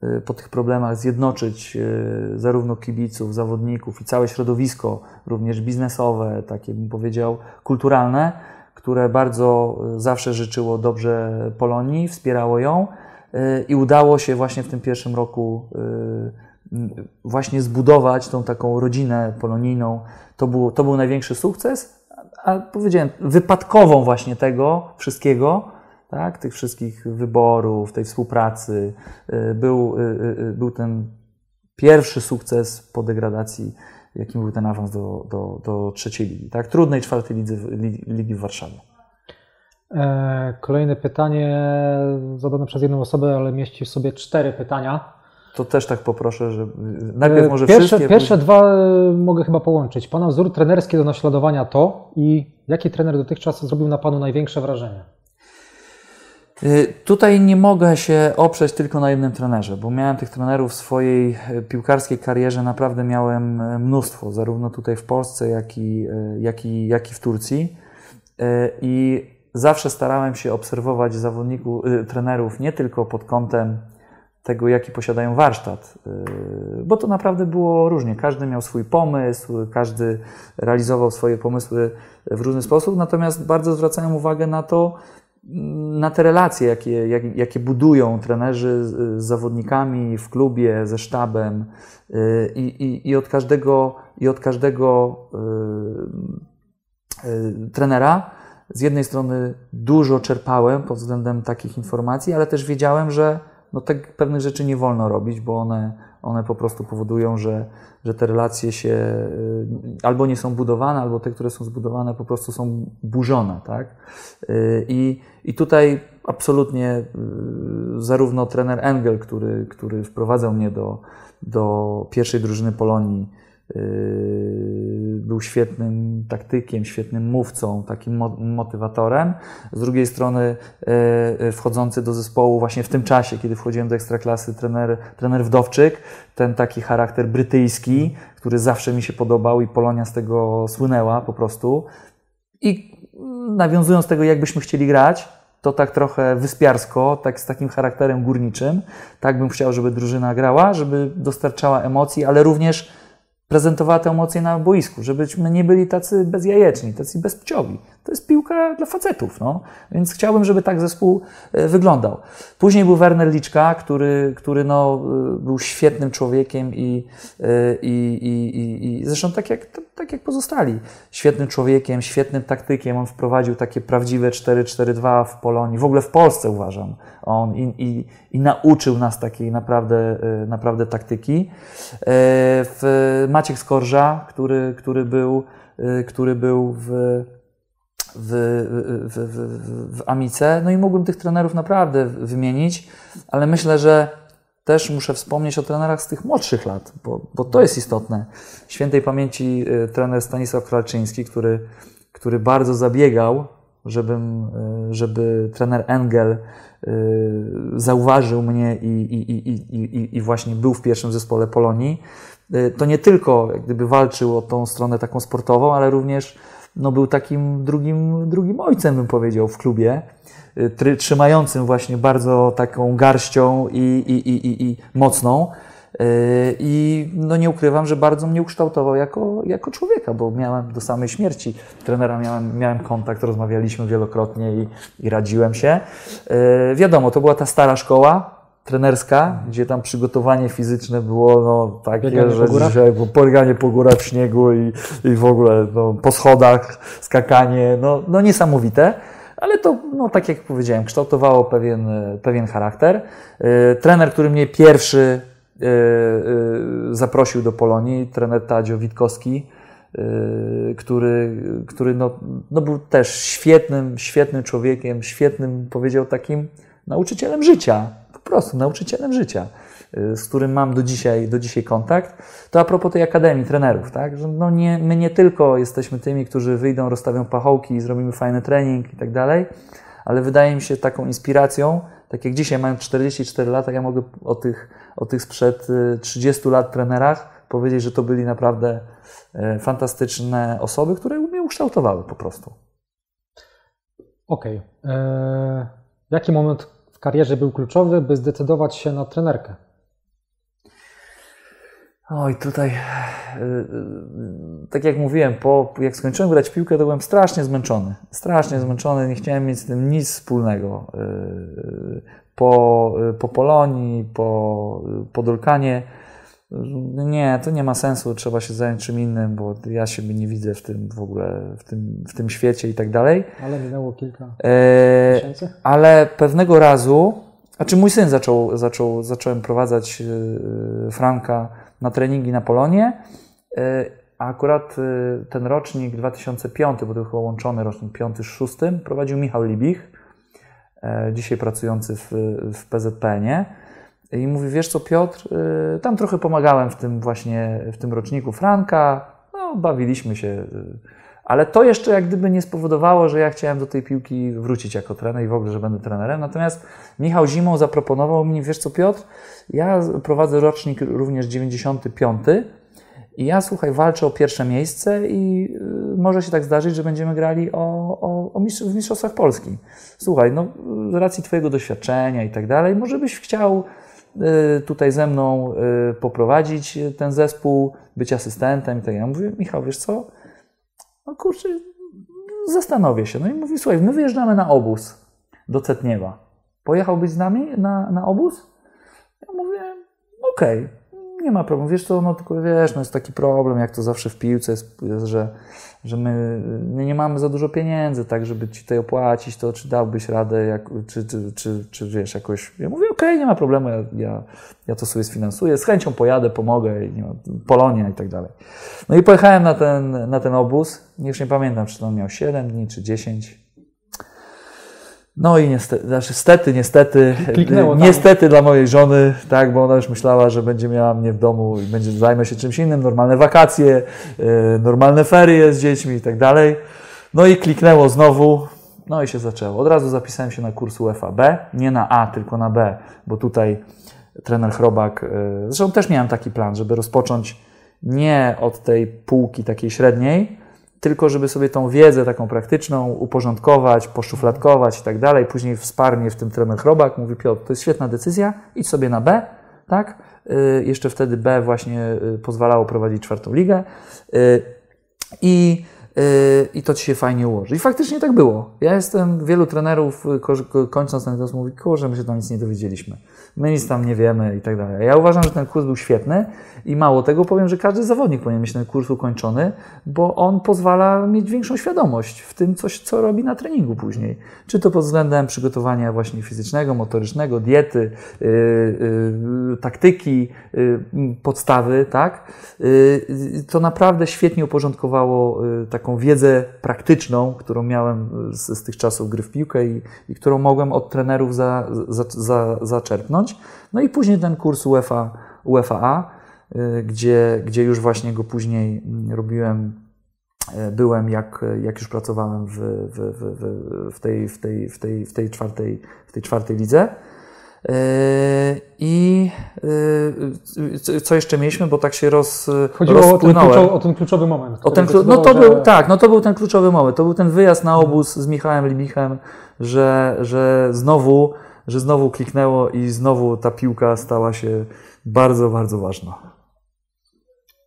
y, po tych problemach zjednoczyć y, zarówno kibiców, zawodników i całe środowisko, również biznesowe, takie bym powiedział, kulturalne, które bardzo y, zawsze życzyło dobrze Polonii, wspierało ją y, i udało się właśnie w tym pierwszym roku y, właśnie zbudować tą taką rodzinę polonijną. To był, to był największy sukces, a powiedziałem, wypadkową właśnie tego wszystkiego, tak, tych wszystkich wyborów, tej współpracy, y, był, y, był ten pierwszy sukces po degradacji, jakim był ten awans do, do, do trzeciej ligi, tak, trudnej czwartej ligi, ligi w Warszawie. E, kolejne pytanie zadane przez jedną osobę, ale mieści w sobie cztery pytania. To też tak poproszę, że najpierw może pierwsze, wszystkie. Pierwsze później... dwa e, mogę chyba połączyć. Pana wzór trenerski do naśladowania to i jaki trener dotychczas zrobił na Panu największe wrażenie? Tutaj nie mogę się oprzeć tylko na jednym trenerze, bo miałem tych trenerów w swojej e, piłkarskiej karierze, naprawdę miałem mnóstwo, zarówno tutaj w Polsce, jak i, jak i, jak i w Turcji. I zawsze starałem się obserwować zawodników, y, trenerów nie tylko pod kątem tego, jaki posiadają warsztat, y, bo to naprawdę było różnie. Każdy miał swój pomysł, każdy realizował swoje pomysły w różny sposób, natomiast bardzo zwracałem uwagę na to, mm, na te relacje, jakie, jak, jakie budują trenerzy z, zawodnikami w klubie, ze sztabem y, i, i, i od każdego, i od każdego trenera z jednej strony dużo czerpałem pod względem takich informacji, ale też wiedziałem, że no tak pewnych rzeczy nie wolno robić, bo one, one po prostu powodują, że, że te relacje się y, albo nie są budowane, albo te, które są zbudowane, po prostu są burzone. Tak? Y, I, i tutaj absolutnie y, zarówno trener Engel, który, który wprowadzał mnie do, do pierwszej drużyny Polonii, był świetnym taktykiem, świetnym mówcą, takim motywatorem. Z drugiej strony yy, wchodzący do zespołu właśnie w tym czasie, kiedy wchodziłem do Ekstraklasy, trener, trener Wdowczyk, ten taki charakter brytyjski, który zawsze mi się podobał i Polonia z tego słynęła po prostu. I nawiązując tego, jakbyśmy chcieli grać, to tak trochę wyspiarsko, tak z takim charakterem górniczym. Tak bym chciał, żeby drużyna grała, żeby dostarczała emocji, ale również prezentowała te emocje na boisku, żebyśmy nie byli tacy bezjajeczni, tacy bezpciowi. To jest piłka dla facetów, no. Więc chciałbym, żeby tak zespół e, wyglądał. Później był Werner Liczka, który, który no, e, był świetnym człowiekiem i, e, i, i, i, i zresztą tak jak, tak jak pozostali. Świetnym człowiekiem, świetnym taktykiem. On wprowadził takie prawdziwe 4-4-2 w Polonii, w ogóle w Polsce uważam. On i, i, i nauczył nas takiej naprawdę, naprawdę taktyki. W Maciek Skorża, który, który był, który był w w, w, w, w Amice. No i mógłbym tych trenerów naprawdę wymienić, ale myślę, że też muszę wspomnieć o trenerach z tych młodszych lat, bo, bo to jest istotne. Świętej pamięci y, trener Stanisław Kralczyński, który, który bardzo zabiegał, żebym, y, żeby trener Engel y, zauważył mnie i, i, i, i, i właśnie był w pierwszym zespole Polonii. To nie tylko jak gdyby walczył o tą stronę taką sportową, ale również no był takim drugim, drugim ojcem, bym powiedział, w klubie, y, trzymającym właśnie bardzo taką garścią i, i, i, i mocną. Y, I no nie ukrywam, że bardzo mnie ukształtował jako, jako człowieka, bo miałem do samej śmierci trenera, miałem, miałem kontakt, rozmawialiśmy wielokrotnie i, i radziłem się. Y, wiadomo, to była ta stara szkoła, trenerska, gdzie tam przygotowanie fizyczne było no, takie, bieganie że po dzisiaj po górach w śniegu i, i w ogóle no, po schodach, skakanie, no, no niesamowite. Ale to, no, tak jak powiedziałem, kształtowało pewien, pewien charakter. Yy, trener, który mnie pierwszy yy, yy, zaprosił do Polonii, trener Tadzio Witkowski, który, który no, no był też świetnym, świetnym człowiekiem, świetnym, powiedział, takim nauczycielem życia prostu nauczycielem życia, y, z którym mam do dzisiaj, do dzisiaj kontakt. To a propos tej akademii trenerów, tak? Że no nie, my nie tylko jesteśmy tymi, którzy wyjdą, rozstawią pachołki zrobimy fajny trening i tak dalej, ale wydaje mi się taką inspiracją, tak jak dzisiaj mając 44 lata, ja mogę o tych, o tych sprzed 30 y, lat trenerach powiedzieć, że to byli naprawdę y, fantastyczne osoby, które mnie ukształtowały po prostu. Okej. Okay. Eee, jaki moment karierze był kluczowy, by zdecydować się na trenerkę? Oj, tutaj, yy, yy, tak jak mówiłem, po, jak skończyłem grać piłkę, to byłem strasznie zmęczony. Strasznie zmęczony, nie chciałem mieć z tym nic wspólnego. Yy, po, po Polonii, po, po Dulkanie, Nie, to nie ma sensu, trzeba się zająć czym innym, bo ja siebie nie widzę w tym w ogóle, w tym, w tym świecie i tak dalej. Ale minęło kilka e, miesięcy. Ale pewnego razu, znaczy mój syn zaczął, zaczął, zacząłem prowadzać e, Franka na treningi na Polonie, e, a akurat e, ten rocznik 2005, bo to był chyba łączony rocznik 5 z 6, prowadził Michał Libich, dzisiaj pracujący w, w PZPN-ie. I mówi, wiesz co Piotr, y, tam trochę pomagałem w tym właśnie, w tym roczniku Franka, no bawiliśmy się, y, ale to jeszcze jak gdyby nie spowodowało, że ja chciałem do tej piłki wrócić jako trener i w ogóle, że będę trenerem. Natomiast Michał Zimą zaproponował mi, wiesz co Piotr, ja prowadzę rocznik również 95 i ja, słuchaj, walczę o pierwsze miejsce i y, może się tak zdarzyć, że będziemy grali o, o, o mistrz, w Mistrzostwach Polski. Słuchaj, no z racji Twojego doświadczenia i tak dalej, może byś chciał tutaj ze mną y, poprowadzić ten zespół, być asystentem i tak. Ja mówię, Michał, wiesz co? No kurczę, zastanowię się. No i mówi, słuchaj, my wyjeżdżamy na obóz do Cetniewa. Pojechałbyś z nami na, na obóz? Ja mówię, okej, okay nie ma problemu. Wiesz co, no tylko wiesz, no jest taki problem, jak to zawsze w piłce jest, że, że my nie mamy za dużo pieniędzy, tak, żeby ci tutaj opłacić, to czy dałbyś radę, jak, czy, czy, czy, czy wiesz, jakoś. Ja mówię, okej, okay, nie ma problemu, ja, ja, ja to sobie sfinansuję, z chęcią pojadę, pomogę, nie ma, Polonia i tak dalej. No i pojechałem na ten, na ten obóz, już nie pamiętam, czy on miał 7 dni, czy 10 no i niestety, znaczy stety, niestety, Kliknęło niestety dla mojej żony, tak, bo ona już myślała, że będzie miała mnie w domu i będzie zajmę się czymś innym, normalne wakacje, yy, normalne ferie z dziećmi i tak dalej. No i kliknęło znowu, no i się zaczęło. Od razu zapisałem się na kurs UEFA B, nie na A, tylko na B, bo tutaj trener Chrobak, yy, zresztą też miałem taki plan, żeby rozpocząć nie od tej półki takiej średniej, tylko żeby sobie tą wiedzę taką praktyczną uporządkować, poszufladkować i tak dalej. Później wsparnie w tym trener Chrobak mówi Piotr, to jest świetna decyzja, idź sobie na B, tak? Y, jeszcze wtedy B właśnie y, pozwalało prowadzić czwartą ligę. Y, I i to ci się fajnie ułoży. I faktycznie tak było. Ja jestem, wielu trenerów kończąc ten kurs mówi, kurczę, my się tam nic nie dowiedzieliśmy. My nic tam nie wiemy i tak dalej. Ja uważam, że ten kurs był świetny i mało tego powiem, że każdy zawodnik powinien mieć ten kurs ukończony, bo on pozwala mieć większą świadomość w tym, coś, co robi na treningu później. Czy to pod względem przygotowania właśnie fizycznego, motorycznego, diety, yy, yy, taktyki, yy, podstawy, tak? to naprawdę świetnie uporządkowało tak taką wiedzę praktyczną, którą miałem z, z tych czasów gry w piłkę i, i którą mogłem od trenerów za, za, za, zaczerpnąć. No i później ten kurs UEFA, UEFA y, gdzie, gdzie już właśnie go później mm, robiłem, y, byłem jak, jak już pracowałem w, w, w, w, tej, w, tej, w, tej, w, tej czwartej, w tej czwartej lidze. Yy, I co jeszcze mieliśmy, bo tak się roz, Chodziło o ten, kluczowy, o ten kluczowy moment. O ten, no to że... był, tak, no to był ten kluczowy moment. To był ten wyjazd na obóz z Michałem Libichem, że, że znowu, że znowu kliknęło i znowu ta piłka stała się bardzo, bardzo ważna.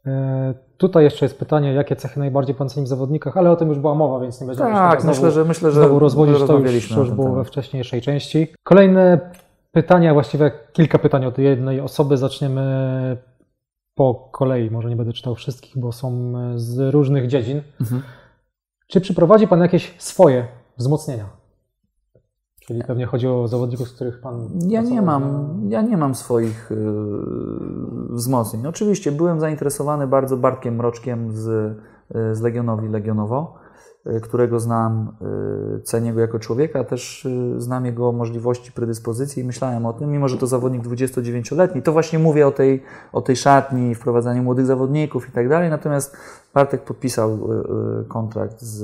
E, tutaj jeszcze jest pytanie, jakie cechy najbardziej pan ceni w zawodnikach, ale o tym już była mowa, więc nie będziemy tak, znowu, myślę, że, myślę, że znowu rozwodzić, to już, już było we wcześniejszej części. Kolejne pytania, właściwie kilka pytań od jednej osoby. Zaczniemy po kolei. Może nie będę czytał wszystkich, bo są z różnych dziedzin. Mhm. Czy przyprowadzi Pan jakieś swoje wzmocnienia? Czyli pewnie chodzi o zawodników, z których Pan. Ja nie mam, ja nie mam swoich yy, wzmocnień. Oczywiście byłem zainteresowany bardzo Bartkiem Mroczkiem z, yy, z Legionowi Legionowo. Y, którego znam, cenię go jako człowieka, też znam jego możliwości, predyspozycji i myślałem o tym, mimo że to zawodnik 29-letni, to właśnie mówię o tej, o tej szatni, wprowadzaniu młodych zawodników i tak dalej, natomiast Bartek podpisał kontrakt z,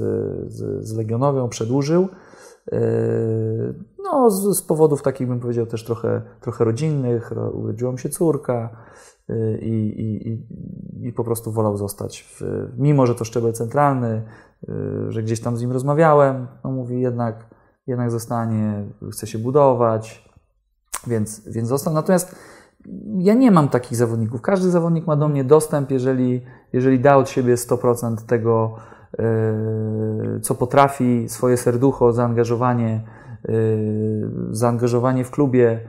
z, z Legionowią, przedłużył, no, z, z, powodów takich, bym powiedział, też trochę, trochę rodzinnych. Urodziła mi się córka i, i, i, i po prostu wolał zostać, w, mimo że to szczebel centralny, Y, że gdzieś tam z nim rozmawiałem, no mówi jednak, jednak zostanie, chce się budować, więc, więc został. Natomiast ja nie mam takich zawodników. Każdy zawodnik ma do mnie dostęp, jeżeli, jeżeli da od siebie 100% tego, co potrafi, swoje serducho, zaangażowanie, y, zaangażowanie w klubie,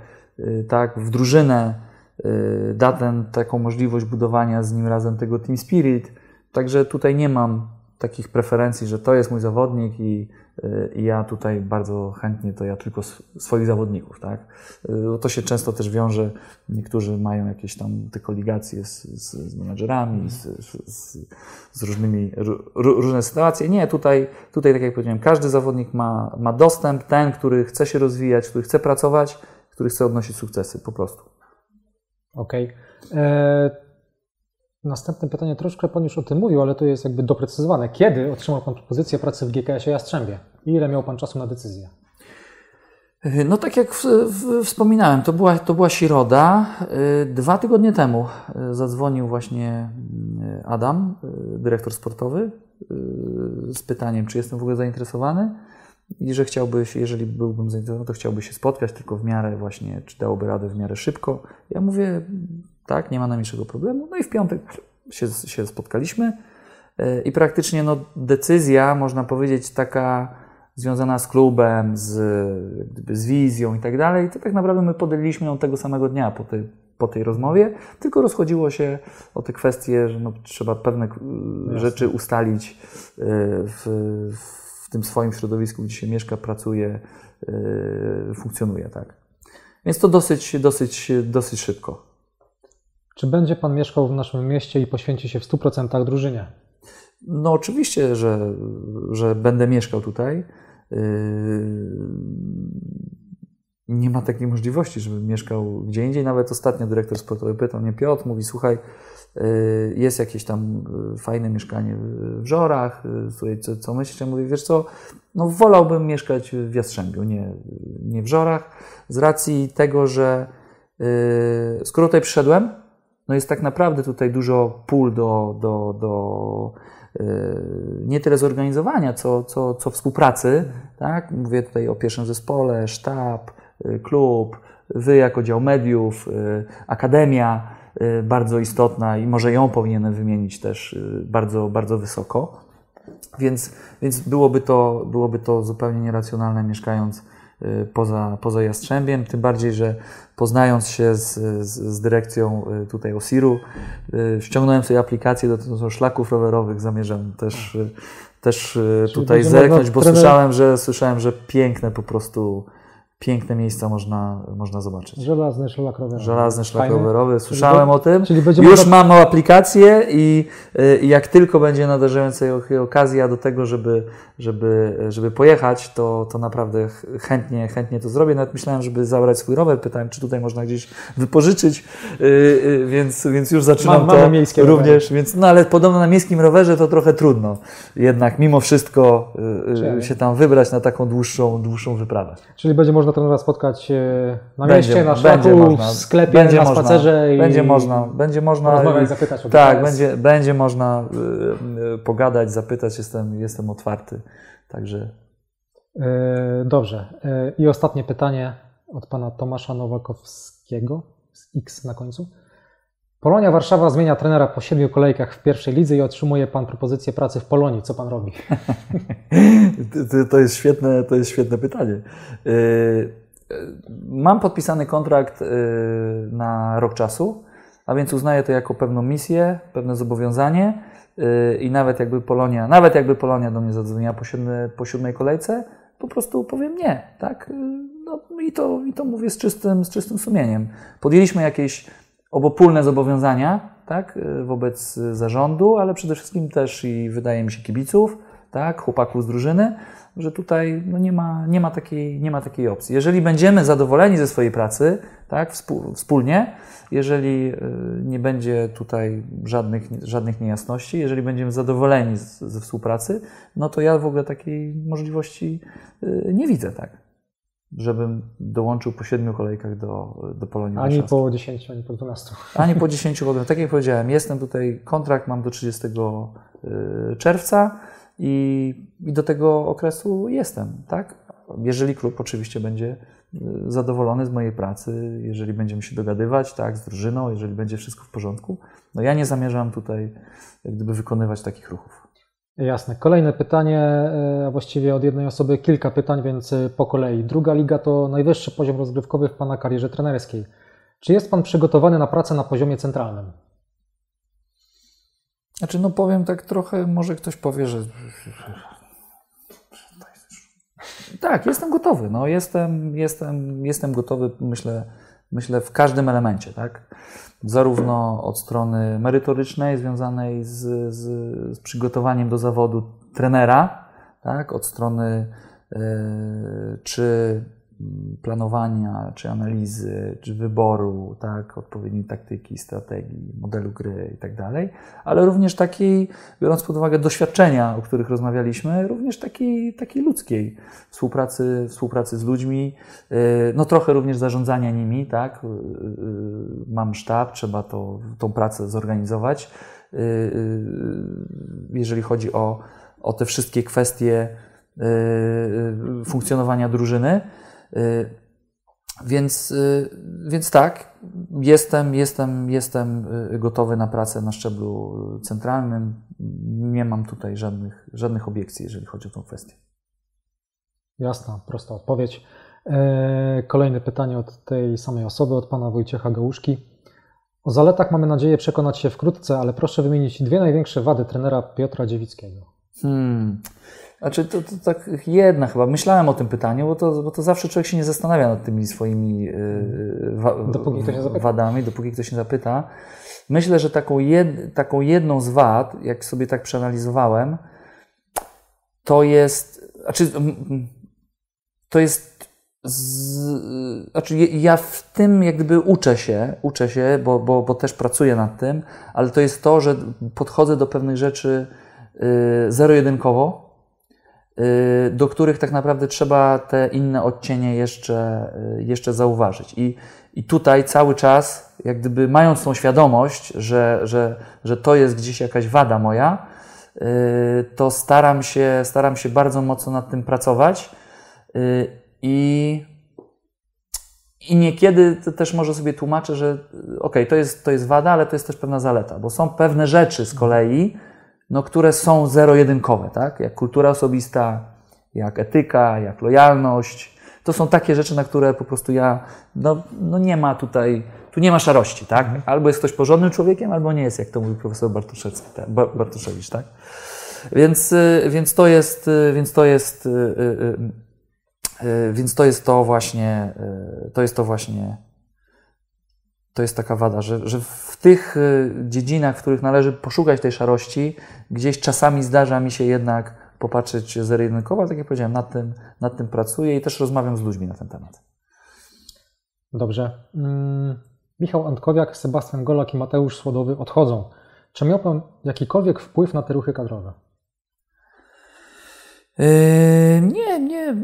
tak, w drużynę, da ten, taką możliwość budowania z nim razem tego team spirit. Także tutaj nie mam takich preferencji, że to jest mój zawodnik i, i ja tutaj bardzo chętnie to ja tylko swoich zawodników, tak? To się często też wiąże, niektórzy mają jakieś tam tylko ligacje z, z, z z, z, z różnymi, różne sytuacje. Nie, tutaj, tutaj, tak jak powiedziałem, każdy zawodnik ma, ma dostęp, ten, który chce się rozwijać, który chce pracować, który chce odnosić sukcesy, po prostu. Okej. Okay. Następne pytanie, troszkę Pan już o tym mówił, ale to jest jakby doprecyzowane. Kiedy otrzymał Pan propozycję pracy w GKS-ie Jastrzębie? Ile miał Pan czasu na decyzję? No tak jak w, w, wspominałem, to była, to była środa. Dwa tygodnie temu zadzwonił właśnie Adam, dyrektor sportowy, z pytaniem, czy jestem w ogóle zainteresowany i że chciałby jeżeli byłbym zainteresowany, to chciałby się spotkać, tylko w miarę właśnie, czy dałoby radę w miarę szybko. Ja mówię, tak, nie ma najmniejszego problemu. No i w piątek się, się spotkaliśmy e, i praktycznie no, decyzja, można powiedzieć, taka związana z klubem, z, z wizją i tak dalej, to tak naprawdę my podjęliśmy ją tego samego dnia po tej, po tej rozmowie, tylko rozchodziło się o te kwestie, że no, trzeba pewne Jasne. rzeczy ustalić e, w, w tym swoim środowisku, gdzie się mieszka, pracuje, e, funkcjonuje, tak. Więc to dosyć, dosyć, dosyć szybko. Czy będzie Pan mieszkał w naszym mieście i poświęci się w 100% drużynie? No oczywiście, że, że będę mieszkał tutaj. Yy, nie ma takiej możliwości, żebym mieszkał gdzie indziej. Nawet ostatnio dyrektor sportowy pytał mnie, Piotr, mówi, słuchaj, yy, jest jakieś tam yy, fajne mieszkanie w Żorach, słuchaj, co, co myślisz? Ja mówię, wiesz co, no wolałbym mieszkać w Jastrzębiu, nie, nie w Żorach, z racji tego, że skoro tutaj przyszedłem, no jest tak naprawdę tutaj dużo pól do, do, do yy, nie tyle zorganizowania, co, co, co współpracy. Tak? Mówię tutaj o pierwszym zespole, sztab, yy, klub, wy jako dział mediów, yy, akademia bardzo istotna i może ją powinienem wymienić też bardzo, bardzo wysoko. Więc, więc byłoby, to, byłoby to zupełnie nieracjonalne mieszkając Y, poza, poza Jastrzębiem, tym bardziej, że poznając się z, z, z dyrekcją y, tutaj OSIR-u, y, ściągnąłem sobie aplikację dotyczącą szlaków rowerowych, zamierzam też, też tutaj zerknąć, bo trener... słyszałem, że, słyszałem, że piękne po prostu piękne miejsca można, można zobaczyć. Żelazny szlak rowerowy. Żelazny szlak Fajny. rowerowy. Słyszałem czyli o tym. Czyli Już można... mam aplikację i, i jak tylko będzie nadarzającej okazja do tego, żeby, żeby, żeby pojechać, to, to naprawdę chętnie, chętnie to zrobię. Nawet myślałem, żeby zabrać swój rower. Pytałem, czy tutaj można gdzieś wypożyczyć, yy, yy, więc, więc już zaczynam Mam, to miejskie również. Więc, no ale podobno na miejskim rowerze to trochę trudno jednak mimo wszystko yy, się tam wybrać na taką dłuższą, dłuższą wyprawę. Czyli będzie można trenera spotkać e, na będzie, mieście, na szlaku, w sklepie, będzie na spacerze można, i będzie można, będzie można porozmawiać, zapytać o Tak, będzie, będzie można y, y, pogadać, zapytać, jestem, jestem otwarty. Także. E, dobrze. E, I ostatnie pytanie od pana Tomasza Nowakowskiego z X na końcu. Polonia Warszawa zmienia trenera po siedmiu kolejkach w pierwszej lidze i otrzymuje Pan propozycję pracy w Polonii. Co Pan robi? to, jest świetne, to jest świetne pytanie. Y, mam podpisany kontrakt y, na rok czasu, a więc uznaję to jako pewną misję, pewne zobowiązanie i nawet jakby Polonia, nawet jakby Polonia do mnie zadzwoniła po, siódmy, po siódmej kolejce, po prostu powiem nie, tak? No, i, to, I to mówię z czystym, z czystym sumieniem. Podjęliśmy jakieś obopólne zobowiązania tak, wobec zarządu, ale przede wszystkim też i wydaje mi się kibiców, tak, chłopaków z drużyny, że tutaj no nie, ma, nie, ma takiej, nie ma takiej opcji. Jeżeli będziemy zadowoleni ze swojej pracy, tak, wspólnie, jeżeli y, nie będzie tutaj żadnych, żadnych niejasności, jeżeli będziemy zadowoleni ze współpracy, no to ja w ogóle takiej możliwości y, nie widzę, tak żebym dołączył po siedmiu kolejkach do, do Polonii Ani po 10, ani po 12. Ani po 10 kolejkach. Tak jak powiedziałem, jestem tutaj, kontrakt mam do 30 y, czerwca i, i do tego okresu jestem, tak? Jeżeli klub oczywiście będzie y, zadowolony z mojej pracy, jeżeli będziemy się dogadywać, tak, z drużyną, jeżeli będzie wszystko w porządku, no ja nie zamierzam tutaj jak gdyby wykonywać takich ruchów. Jasne. Kolejne pytanie, e, a właściwie od jednej osoby kilka pytań, więc e, po kolei. Druga liga to najwyższy poziom rozgrywkowy w Pana karierze trenerskiej. Czy jest Pan przygotowany na pracę na poziomie centralnym? Znaczy, no powiem tak trochę, może ktoś powie, że. Tak, jestem gotowy. No, jestem, jestem, jestem gotowy, myślę, myślę, w każdym elemencie, tak? Zarówno od strony merytorycznej, związanej z, z, z przygotowaniem do zawodu trenera, tak? Od strony yy, czy planowania, czy analizy, czy wyboru, tak, odpowiedniej taktyki, strategii, modelu gry i tak dalej, ale również takiej, biorąc pod uwagę doświadczenia, o których rozmawialiśmy, również takiej, takiej ludzkiej współpracy, współpracy z ludźmi, y, no trochę również zarządzania nimi, tak, y, y, mam sztab, trzeba to, tą pracę zorganizować. Jeżeli chodzi o, o te wszystkie kwestie funkcjonowania drużyny, więc, y, więc tak, jestem, jestem, jestem y, gotowy na pracę na szczeblu centralnym. Nie mam tutaj żadnych, żadnych obiekcji, jeżeli chodzi o tę kwestię. Jasna, prosta odpowiedź. E, kolejne pytanie od tej samej osoby, od pana Wojciecha Gałuszki. O zaletach mamy nadzieję przekonać się wkrótce, ale proszę wymienić dwie największe wady trenera Piotra Dziewickiego. Hmm. Znaczy, to, to tak jedna chyba. Myślałem o tym pytaniu, bo to, bo to zawsze człowiek się nie zastanawia nad tymi swoimi yy, wa dopóki wadami, dopóki ktoś się zapyta. Myślę, że taką, jed, taką jedną z wad, jak sobie tak przeanalizowałem, to jest, znaczy, to jest, z, znaczy ja w tym jak gdyby uczę się, uczę się, bo, bo, bo też pracuję nad tym, ale to jest to, że podchodzę do pewnych rzeczy yy, zero-jedynkowo, Y, do których tak naprawdę trzeba te inne odcienie jeszcze, y, jeszcze zauważyć. I, I tutaj cały czas, jak gdyby mając tą świadomość, że, że, że to jest gdzieś jakaś wada moja, y, to staram się, staram się bardzo mocno nad tym pracować i, i niekiedy też może sobie tłumaczę, że ok, to jest, to jest wada, ale to jest też pewna zaleta, bo są pewne rzeczy z kolei, no, które są zero-jedynkowe, tak? Jak kultura osobista, jak etyka, jak lojalność. To są takie rzeczy, na które po prostu ja, no, no nie ma tutaj, tu nie ma szarości, tak? Mhm. Albo jest ktoś porządnym człowiekiem, albo nie jest, jak to mówi profesor Bartoszewski, tak? Bartoszewicz, tak? Więc, y, więc to jest, y, więc to jest, y, więc to jest to właśnie, to jest to właśnie to jest taka wada, że, że w tych y, dziedzinach, w których należy poszukać tej szarości, gdzieś czasami zdarza mi się jednak popatrzeć zero-jedynkowo, tak jak powiedziałem, nad tym, nad tym pracuję i też rozmawiam z ludźmi na ten temat. Dobrze. Hmm. Michał Antkowiak, Sebastian Golak i Mateusz Słodowy odchodzą. Czy miał Pan jakikolwiek wpływ na te ruchy kadrowe? Yy, nie, nie,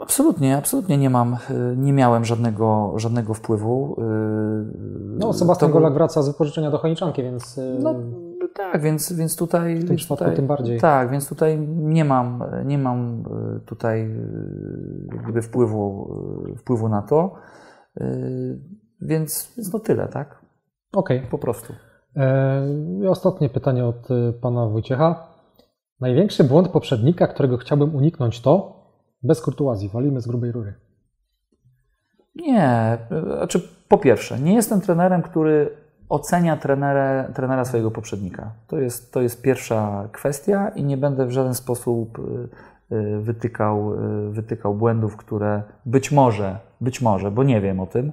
Absolutnie, absolutnie nie mam, y, nie miałem żadnego, żadnego wpływu. Y, no, Sebastian to... Golak wraca z wypożyczenia do Choniczanki, więc... Y, no, tak, więc, więc tutaj... W tym przypadku tutaj, tym bardziej. Tak, więc tutaj nie mam, nie mam tutaj jakby wpływu, wpływu na to, więc, więc no tyle, tak? Okej. Okay. Po prostu. E, I ostatnie pytanie od pana Wojciecha. Największy błąd poprzednika, którego chciałbym uniknąć to, bez kurtuazji, walimy z grubej rury. Nie, znaczy po pierwsze, nie jestem trenerem, który ocenia trenera, trenera swojego poprzednika. To jest, to jest pierwsza kwestia i nie będę w żaden sposób y, y, wytykał, y, wytykał błędów, które być może, być może, bo nie wiem o tym,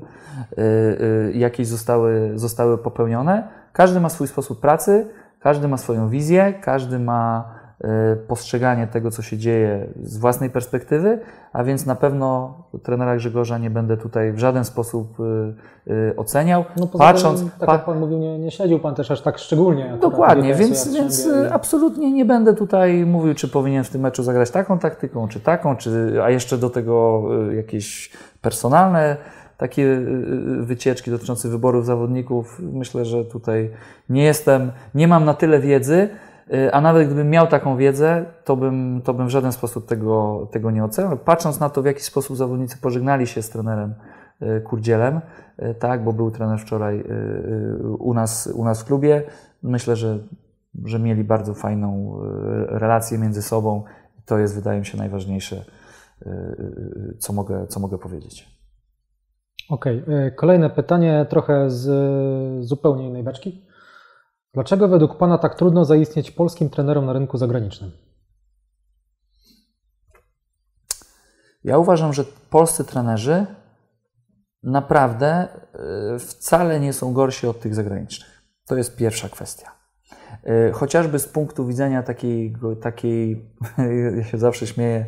jakieś zostały, zostały popełnione. Każdy ma swój sposób pracy, każdy ma swoją wizję, każdy ma postrzeganie tego, co się dzieje z własnej perspektywy, a więc na pewno trenera Grzegorza nie będę tutaj w żaden sposób y, y, oceniał. No patrząc, tym, tak jak Pan mówił, nie, nie śledził Pan też aż tak szczególnie. Dokładnie, więc, więc absolutnie nie będę tutaj mówił, czy powinien w tym meczu zagrać taką taktyką, czy taką, czy, a jeszcze do tego jakieś personalne takie wycieczki dotyczące wyborów zawodników. Myślę, że tutaj nie jestem, nie mam na tyle wiedzy, Y, a nawet gdybym miał taką wiedzę, to bym, to bym w żaden sposób tego, tego nie oceniał. Patrząc na to, w jaki sposób zawodnicy pożegnali się z trenerem y, Kurdzielem, y, tak, bo był trener wczoraj u nas, u nas w klubie, myślę, że, że mieli bardzo fajną relację między sobą. To jest, wydaje mi się, najważniejsze, co mogę, co mogę powiedzieć. Okej, okay. kolejne pytanie trochę z zupełnie innej beczki. Dlaczego według Pana tak trudno zaistnieć polskim trenerom na rynku zagranicznym? Ja uważam, że polscy trenerzy naprawdę y, wcale nie są gorsi od tych zagranicznych. To jest pierwsza kwestia. Y, chociażby z punktu widzenia takiej, takiej ja się zawsze śmieję,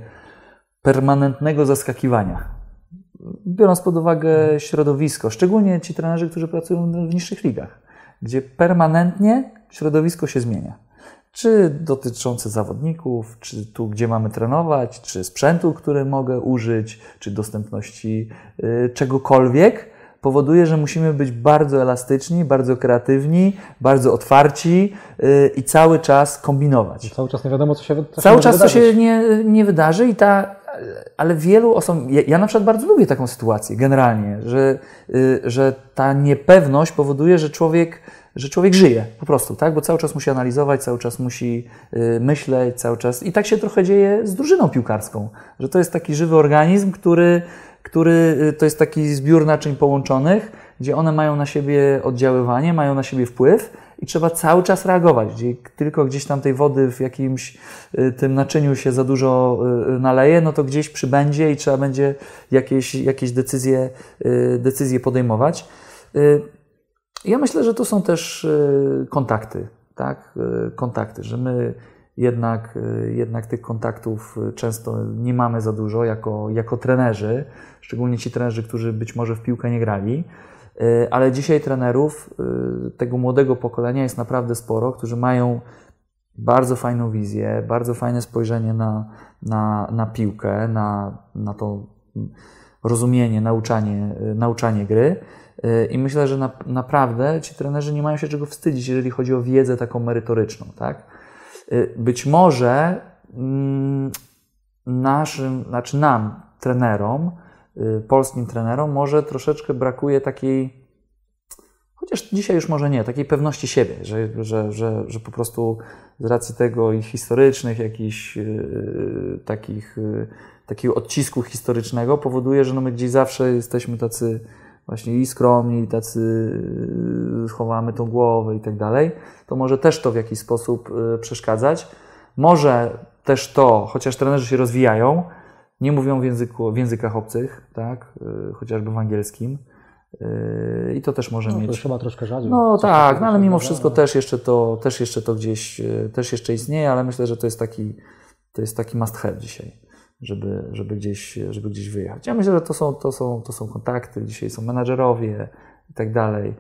permanentnego zaskakiwania. Biorąc pod uwagę środowisko, szczególnie ci trenerzy, którzy pracują w niższych ligach, gdzie permanentnie środowisko się zmienia czy dotyczące zawodników, czy tu, gdzie mamy trenować, czy sprzętu, który mogę użyć, czy dostępności y, czegokolwiek, powoduje, że musimy być bardzo elastyczni, bardzo kreatywni, bardzo otwarci y, i cały czas kombinować. Cały czas nie wiadomo, co się, co Cały czas co się nie, nie wydarzy i ta, ale wielu osób, ja, ja, na przykład bardzo lubię taką sytuację generalnie, że, y, że ta niepewność powoduje, że człowiek że człowiek żyje po prostu, tak? Bo cały czas musi analizować, cały czas musi y, myśleć, cały czas. I tak się trochę dzieje z drużyną piłkarską, że to jest taki żywy organizm, który, który y, to jest taki zbiór naczyń połączonych, gdzie one mają na siebie oddziaływanie, mają na siebie wpływ i trzeba cały czas reagować. Gdzie tylko gdzieś tam tej wody w jakimś y, tym naczyniu się za dużo naleje, no to gdzieś przybędzie i trzeba będzie jakieś, jakieś decyzje, decyzje podejmować. Ja myślę, że to są też kontakty, tak? Kontakty, że my jednak, jednak tych kontaktów często nie mamy za dużo jako, jako trenerzy, szczególnie ci trenerzy, którzy być może w piłkę nie grali. Ale dzisiaj trenerów tego młodego pokolenia jest naprawdę sporo, którzy mają bardzo fajną wizję, bardzo fajne spojrzenie na, na, na piłkę, na, na to rozumienie, nauczanie, nauczanie gry. I myślę, że na, naprawdę ci trenerzy nie mają się czego wstydzić, jeżeli chodzi o wiedzę taką merytoryczną. Tak? Y, być może mm, naszym, znaczy nam, trenerom, y, polskim trenerom, może troszeczkę brakuje takiej, chociaż dzisiaj już może nie, takiej pewności siebie, że, że, że, że po prostu z racji tego i historycznych jakichś yy, takich, yy, takiego odcisku historycznego powoduje, że no my gdzieś zawsze jesteśmy tacy właśnie i skromni, i tacy y, schowamy tą głowę i tak dalej, to może też to w jakiś sposób y, przeszkadzać. Może też to, chociaż trenerzy się rozwijają, nie mówią w, języku, w językach obcych, tak, y, chociażby w angielskim. I to też może no, mieć. To chyba troszkę rzadziej. No tak, no ale mimo wszystko też jeszcze, to, też jeszcze to gdzieś też jeszcze istnieje, ale myślę, że to jest taki, to jest taki must have dzisiaj żeby, żeby, gdzieś, żeby gdzieś wyjechać. Ja myślę, że to są, to, są, to są kontakty, dzisiaj są menadżerowie i tak dalej.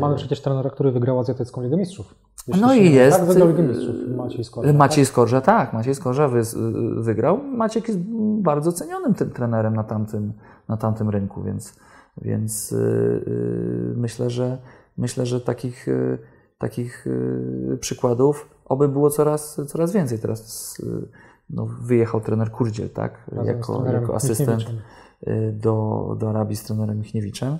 Mamy przecież trenera, który wygrał Azjatycką Ligę Mistrzów. Jeśli no i jest. Tak, wygrał Ligę Mistrzów. Maciej Skorża. Maciej tak? Skorża, tak. Maciej Skorża wy, wygrał. Maciek jest bardzo cenionym tym trenerem na tamtym, na tamtym rynku, więc, więc yy, myślę, że myślę, że takich, yy, takich yy, przykładów oby było coraz, coraz więcej. Teraz no, wyjechał trener Kurdziel, tak? jako, jako asystent y, do, do Arabii z trenerem Michniewiczem.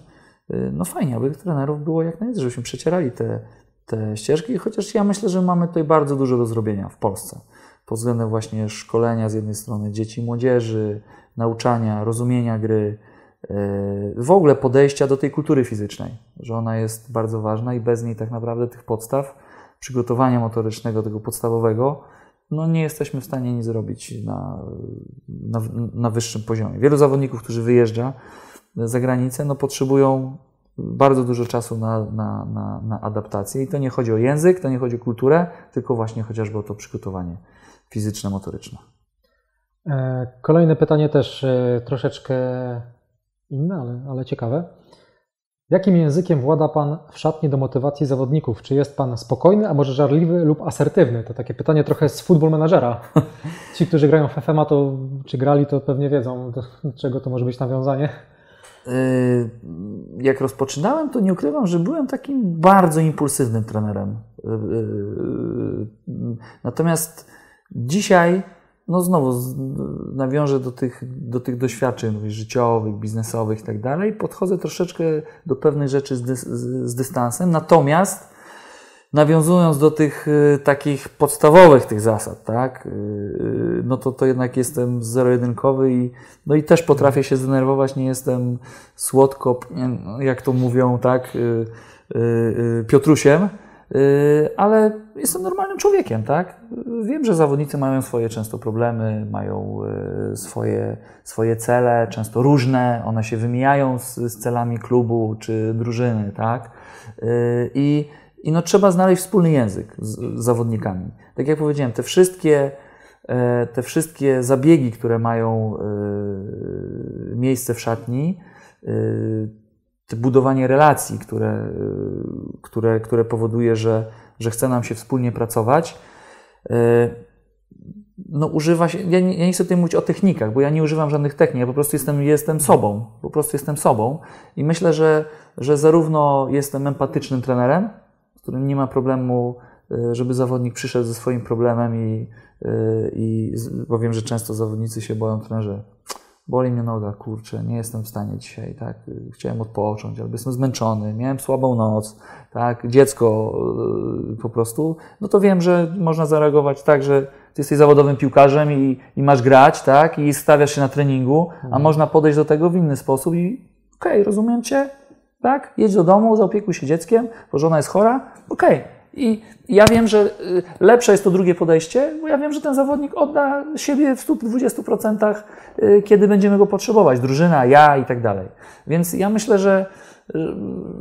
Y, no fajnie, aby trenerów było jak najwięcej, żebyśmy przecierali te, te ścieżki, chociaż ja myślę, że mamy tutaj bardzo dużo do zrobienia w Polsce. Pod względem właśnie szkolenia z jednej strony dzieci i młodzieży, nauczania, rozumienia gry, y, w ogóle podejścia do tej kultury fizycznej, że ona jest bardzo ważna i bez niej tak naprawdę tych podstaw, przygotowania motorycznego, tego podstawowego, no nie jesteśmy w stanie nic zrobić na, na, na wyższym poziomie. Wielu zawodników, którzy wyjeżdża za granicę, no potrzebują bardzo dużo czasu na, na, na, na adaptację. I to nie chodzi o język, to nie chodzi o kulturę, tylko właśnie chociażby o to przygotowanie fizyczne, motoryczne. E, kolejne pytanie też e, troszeczkę inne, ale, ale ciekawe. Jakim językiem włada Pan w szatni do motywacji zawodników? Czy jest Pan spokojny, a może żarliwy lub asertywny? To takie pytanie trochę z football menadżera. Ci, którzy grają w FFMA, to czy grali, to pewnie wiedzą, do czego to może być nawiązanie. Yy, jak rozpoczynałem, to nie ukrywam, że byłem takim bardzo impulsywnym trenerem. Yy, yy, natomiast dzisiaj no znowu nawiążę do tych, do tych doświadczeń życiowych, biznesowych i tak dalej. Podchodzę troszeczkę do pewnych rzeczy z, dy, z dystansem, natomiast nawiązując do tych y, takich podstawowych tych zasad, tak, y, y, no to to jednak jestem zero-jedynkowy i, no i też potrafię się zdenerwować, nie jestem słodko, jak to mówią, tak, Piotrusiem, ale jestem normalnym człowiekiem, tak. Wiem, że zawodnicy mają swoje często problemy, mają swoje, swoje cele, często różne, one się wymijają z, z celami klubu czy drużyny, tak. I i no, trzeba znaleźć wspólny język z, z zawodnikami. Tak jak powiedziałem, te wszystkie, e, te wszystkie zabiegi, które mają e, miejsce w szatni, e, budowanie relacji, które, które, które powoduje, że, że chce nam się wspólnie pracować, no używa się, ja nie, ja nie chcę tutaj mówić o technikach, bo ja nie używam żadnych technik, ja po prostu jestem, jestem sobą, po prostu jestem sobą i myślę, że, że zarówno jestem empatycznym trenerem, którym nie ma problemu, y, żeby zawodnik przyszedł ze swoim problemem i, y, i bo wiem, że często zawodnicy się boją trenerze. Boli mnie noga, kurczę, nie jestem w stanie dzisiaj, tak, chciałem odpocząć, albo jestem zmęczony, miałem słabą noc, tak, dziecko y, po prostu, no to wiem, że można zareagować tak, że ty jesteś zawodowym piłkarzem i, i masz grać, tak, i stawiasz się na treningu, a mhm. można podejść do tego w inny sposób i okej, okay, rozumiem cię, tak? Jedź do domu, zaopiekuj się dzieckiem, bo żona jest chora, okej. Okay. I ja wiem, że y, lepsze jest to drugie podejście, bo ja wiem, że ten zawodnik odda siebie w 120%, y, kiedy będziemy go potrzebować. Drużyna, ja i tak dalej. Więc ja myślę, że, y,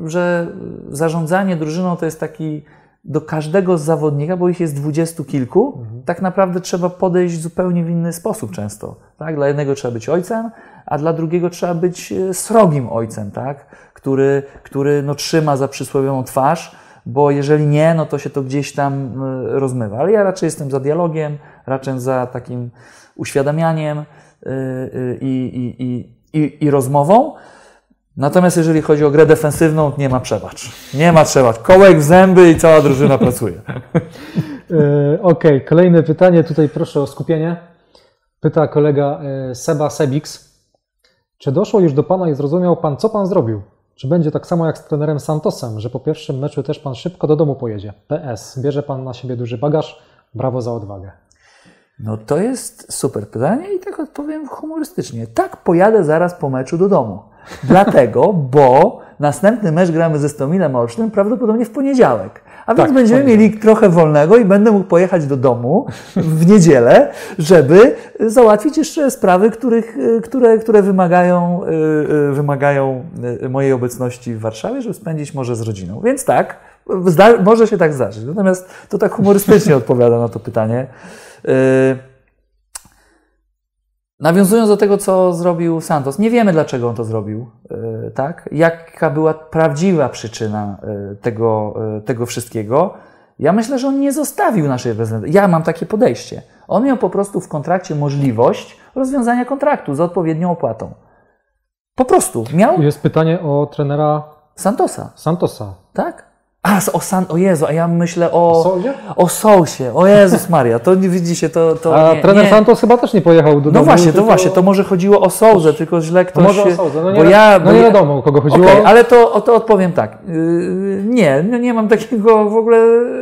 że zarządzanie drużyną to jest taki do każdego z zawodnika, bo ich jest dwudziestu kilku, mhm. tak naprawdę trzeba podejść zupełnie w inny sposób często. Tak? Dla jednego trzeba być ojcem, a dla drugiego trzeba być srogim ojcem, tak? który, który no, trzyma za przysłowiową twarz, bo jeżeli nie, no to się to gdzieś tam e, rozmywa. Ale ja raczej jestem za dialogiem, raczej za takim uświadamianiem e, e, i, i, i, i, i rozmową. Natomiast jeżeli chodzi o grę defensywną, nie ma przebacz. Nie ma przebacz. Kołek w zęby i cała drużyna pracuje. Okej, okay. kolejne pytanie. Tutaj proszę o skupienie. Pyta kolega Seba Sebix. Czy doszło już do Pana i zrozumiał Pan, co Pan zrobił? Czy będzie tak samo jak z trenerem Santosem, że po pierwszym meczu też pan szybko do domu pojedzie? PS. Bierze pan na siebie duży bagaż. Brawo za odwagę. No to jest super pytanie i tak odpowiem humorystycznie. Tak, pojadę zaraz po meczu do domu. Dlatego, bo następny mecz gramy ze Stomilem Olsztym prawdopodobnie w poniedziałek. A więc tak, będziemy mieli trochę wolnego i będę mógł pojechać do domu w niedzielę, żeby załatwić jeszcze sprawy, których, które, które wymagają, y, y, wymagają y, mojej obecności w Warszawie, żeby spędzić może z rodziną. Więc tak, może się tak zdarzyć. Natomiast to tak humorystycznie odpowiada na to pytanie. Nawiązując do tego, co zrobił Santos, nie wiemy, dlaczego on to zrobił, e, tak? Jaka była prawdziwa przyczyna e, tego, e, tego wszystkiego. Ja myślę, że on nie zostawił naszej reprezentacji. Ja mam takie podejście. On miał po prostu w kontrakcie możliwość rozwiązania kontraktu z odpowiednią opłatą. Po prostu miał. Jest pytanie o trenera Santosa. Santosa. Tak? A, o, san, o Jezu, a ja myślę o... Soldzie? O Sousie, o Jezus Maria, to widzicie, to... to a nie, trener nie. Santos chyba też nie pojechał do no domu. No właśnie, to właśnie, to może chodziło o Souzę, tylko źle ktoś... No może o Souzę, no nie, bo ja, no nie wiadomo, o kogo chodziło. Okay, ale to, to odpowiem tak, yy, nie, no nie mam takiego w ogóle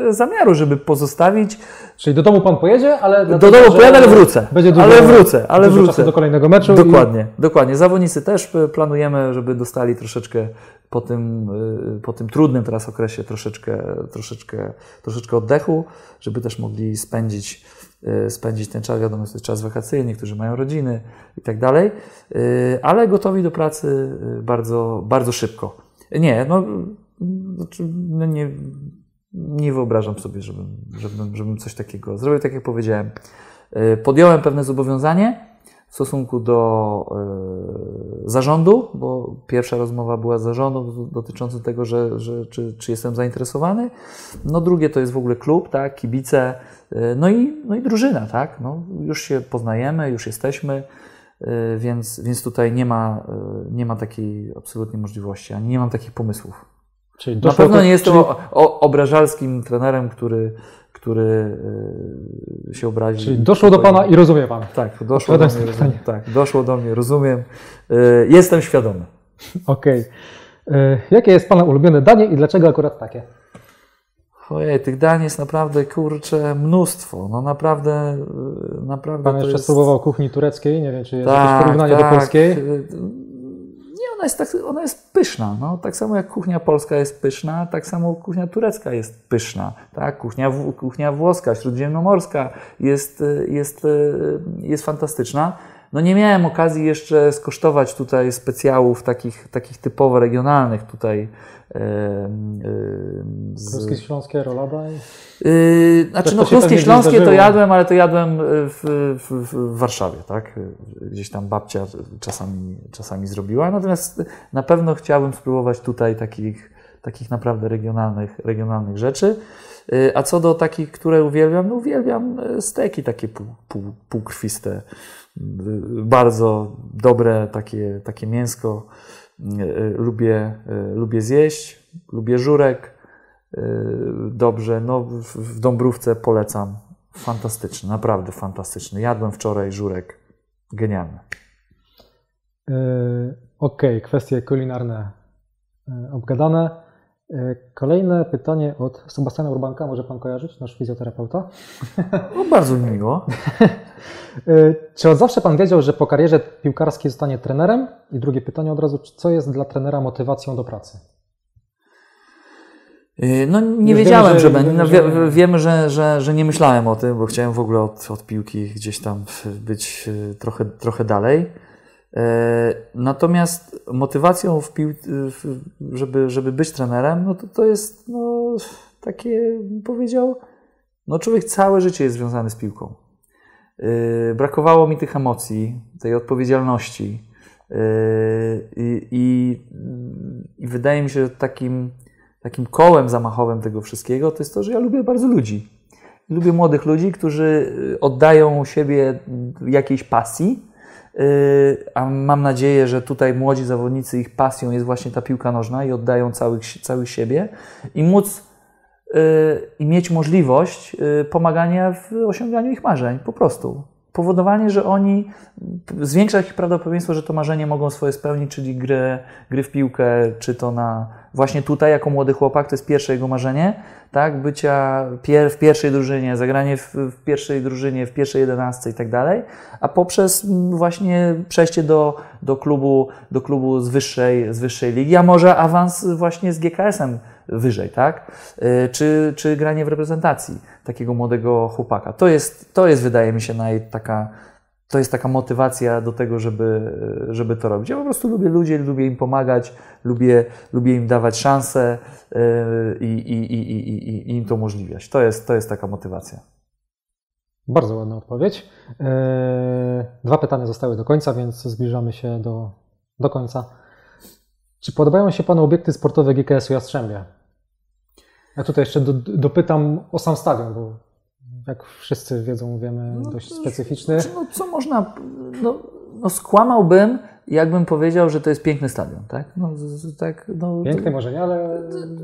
zamiaru, żeby pozostawić Czyli do domu pan pojedzie, ale. Do domu pojadę, ale wrócę. Będzie dużo, ale wrócę, ale dużo wrócę. do kolejnego meczu. Dokładnie, i... dokładnie. Zawodnicy też e, planujemy, żeby dostali troszeczkę po tym, e, po tym trudnym teraz okresie troszeczkę, troszeczkę, troszeczkę oddechu, żeby też mogli spędzić, e, spędzić ten czas. Wiadomo, to jest czas wakacyjny, niektórzy mają rodziny i tak dalej, ale gotowi do pracy bardzo, bardzo szybko. Nie, no, znaczy, no nie nie wyobrażam sobie, żebym, żebym, żebym coś takiego zrobił. Tak jak powiedziałem, e, podjąłem pewne zobowiązanie w stosunku do e, zarządu, bo pierwsza rozmowa była z zarządu dotycząca tego, że, że czy, czy jestem zainteresowany. No drugie to jest w ogóle klub, tak, kibice, e, no i, no i drużyna, tak. No, już się poznajemy, już jesteśmy, więc, więc tutaj nie ma, nie ma takiej absolutnie możliwości, ani nie mam takich pomysłów. Czyli Na pewno nie jestem czyli... obrażalskim trenerem, który, który e, się obrazi. Czyli doszło do Pana i rozumie Pan. Tak, doszło do mnie, rozumiem, tak, doszło do mnie, rozumiem. E, jestem świadomy. Okej. Okay. E, jakie jest Pana ulubione danie i dlaczego akurat takie? Ojej, tych dań jest naprawdę, kurczę, mnóstwo. No naprawdę, naprawdę Pan jeszcze jest... spróbował kuchni tureckiej, nie wiem, czy jest jakieś porównanie do polskiej. Nie, ona jest, tak, ona jest pyszna. No, tak samo jak kuchnia polska jest pyszna, tak samo kuchnia turecka jest pyszna. Tak? Kuchnia, kuchnia włoska, śródziemnomorska jest, jest, jest fantastyczna. No nie miałem okazji jeszcze skosztować tutaj specjałów takich, takich typowo regionalnych tutaj. Y, y, z- Polskie śląskie, rolaba. i- Yy, znaczy, no pewnie śląskie to jadłem, ale to jadłem w, w, w Warszawie, tak? Gdzieś tam babcia czasami, czasami zrobiła. Natomiast na pewno chciałbym spróbować tutaj takich, takich naprawdę regionalnych, regionalnych rzeczy. Yy, A co do takich, które uwielbiam, no uwielbiam e, steki takie pół, pół, półkrwiste. Bardzo dobre takie, takie mięsko. Yy, Lubię, yy, lubię zjeść, lubię żurek. Yy, Dobrze, no w, Dąbrówce polecam. Fantastyczny, naprawdę fantastyczny. Jadłem wczoraj żurek. Genialny. Okej, kwestie kulinarne obgadane. Yy, Kolejne pytanie od Sebastiana Urbanka, może Pan kojarzyć, nasz fizjoterapeuta. No bardzo mi miło. Yy, Czy od zawsze Pan wiedział, że po karierze piłkarskiej zostanie trenerem? I drugie pytanie od razu, co jest dla trenera motywacją do pracy? Yy, No nie Już wiemy, wiedziałem, że- że będzie. No, wiemy, wie, że- wiemy, że, że, że nie myślałem o tym, bo chciałem w ogóle od, od piłki gdzieś tam być trochę, trochę dalej. Yy, Natomiast motywacją w pił, żeby, żeby być trenerem, no to, to jest no, takie, powiedział, no człowiek całe życie jest związany z piłką. Yy, brakowało mi tych emocji, tej odpowiedzialności. Yy, i, i, I wydaje mi się, że takim, takim kołem zamachowym tego wszystkiego to jest to, że ja lubię bardzo ludzi. Lubię młodych ludzi, którzy oddają siebie jakiejś pasji. Yy, A mam nadzieję, że tutaj młodzi zawodnicy, ich pasją jest właśnie ta piłka nożna i oddają całych, całych siebie i móc yy, i mieć możliwość yy, pomagania w osiąganiu ich marzeń, po prostu. Powodowanie, że oni, zwiększa ich prawdopodobieństwo, że to marzenie mogą swoje spełnić, czyli gry, gry w piłkę, czy to na, właśnie tutaj jako młody chłopak, to jest pierwsze jego marzenie, tak, bycia pier, w pierwszej drużynie, zagranie w, w pierwszej drużynie, w pierwszej jedenastce i tak dalej, a poprzez mm, właśnie przejście do, do klubu, do klubu z wyższej, z wyższej ligi, a może awans właśnie z GKS-em wyżej, tak? Y, Czy, czy granie w reprezentacji takiego młodego chłopaka. To jest, to jest wydaje mi się, naj, taka, to jest taka motywacja do tego, żeby, żeby to robić. Ja po prostu lubię ludzi, lubię im pomagać, lubię, lubię im dawać szanse y, i, i, i, i, i, im to umożliwiać. To jest, to jest taka motywacja. Bardzo ładna odpowiedź. Yy, Dwa pytania zostały do końca, więc zbliżamy się do, do końca. Czy podobają się Panu obiekty sportowe GKS-u Jastrzębie? Ja tutaj jeszcze do, dopytam o sam stadion, bo jak wszyscy wiedzą, wiemy, No dość to- specyficzny. Znaczy, no, co można. No, no, skłamałbym, jakbym powiedział, że to jest piękny stadion, tak? No, tak no, Piękny może nie, ale,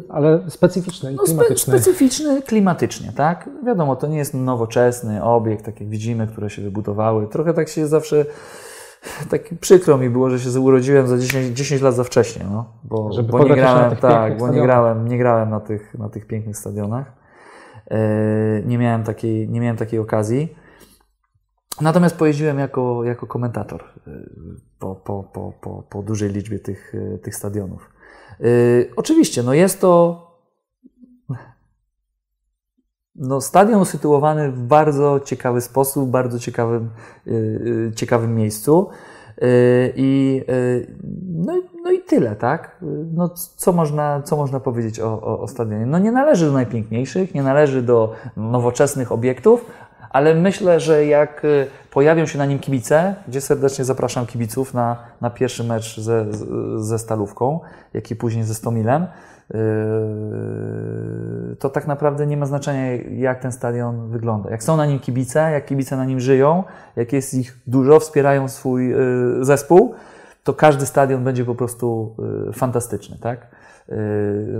ale specyficzny i No, klimatyczny. specyficzny klimatycznie, tak? Wiadomo, to nie jest nowoczesny obiekt, tak jak widzimy, które się wybudowały. Trochę tak się zawsze, tak przykro mi było, że się urodziłem za 10, 10 lat za wcześnie, no, bo, bo nie grałem, tak, bo nie grałem, nie grałem na tych, na tych pięknych stadionach. E, nie, miałem takiej, nie miałem takiej okazji. Natomiast pojeździłem jako, jako komentator e, po, po, po, po, po dużej liczbie tych, e, tych stadionów. E, Oczywiście, no jest to no, stadion usytuowany w bardzo ciekawy sposób, w bardzo ciekawym, y, y, ciekawym miejscu. Y, I, y, no, no i tyle, tak? Y, No, co, można, co można powiedzieć o, o, o stadionie? No nie należy do najpiękniejszych, nie należy do nowoczesnych obiektów, ale myślę, że jak y, pojawią się na nim kibice, gdzie serdecznie zapraszam kibiców na, na pierwszy mecz ze, ze Stalówką, jak i później ze Stomilem, Yy, to tak naprawdę nie ma znaczenia, jak ten stadion wygląda. Jak są na nim kibice, jak kibice na nim żyją, jak jest ich dużo, wspierają swój yy, zespół, to każdy stadion będzie po prostu yy, fantastyczny, tak? Yy,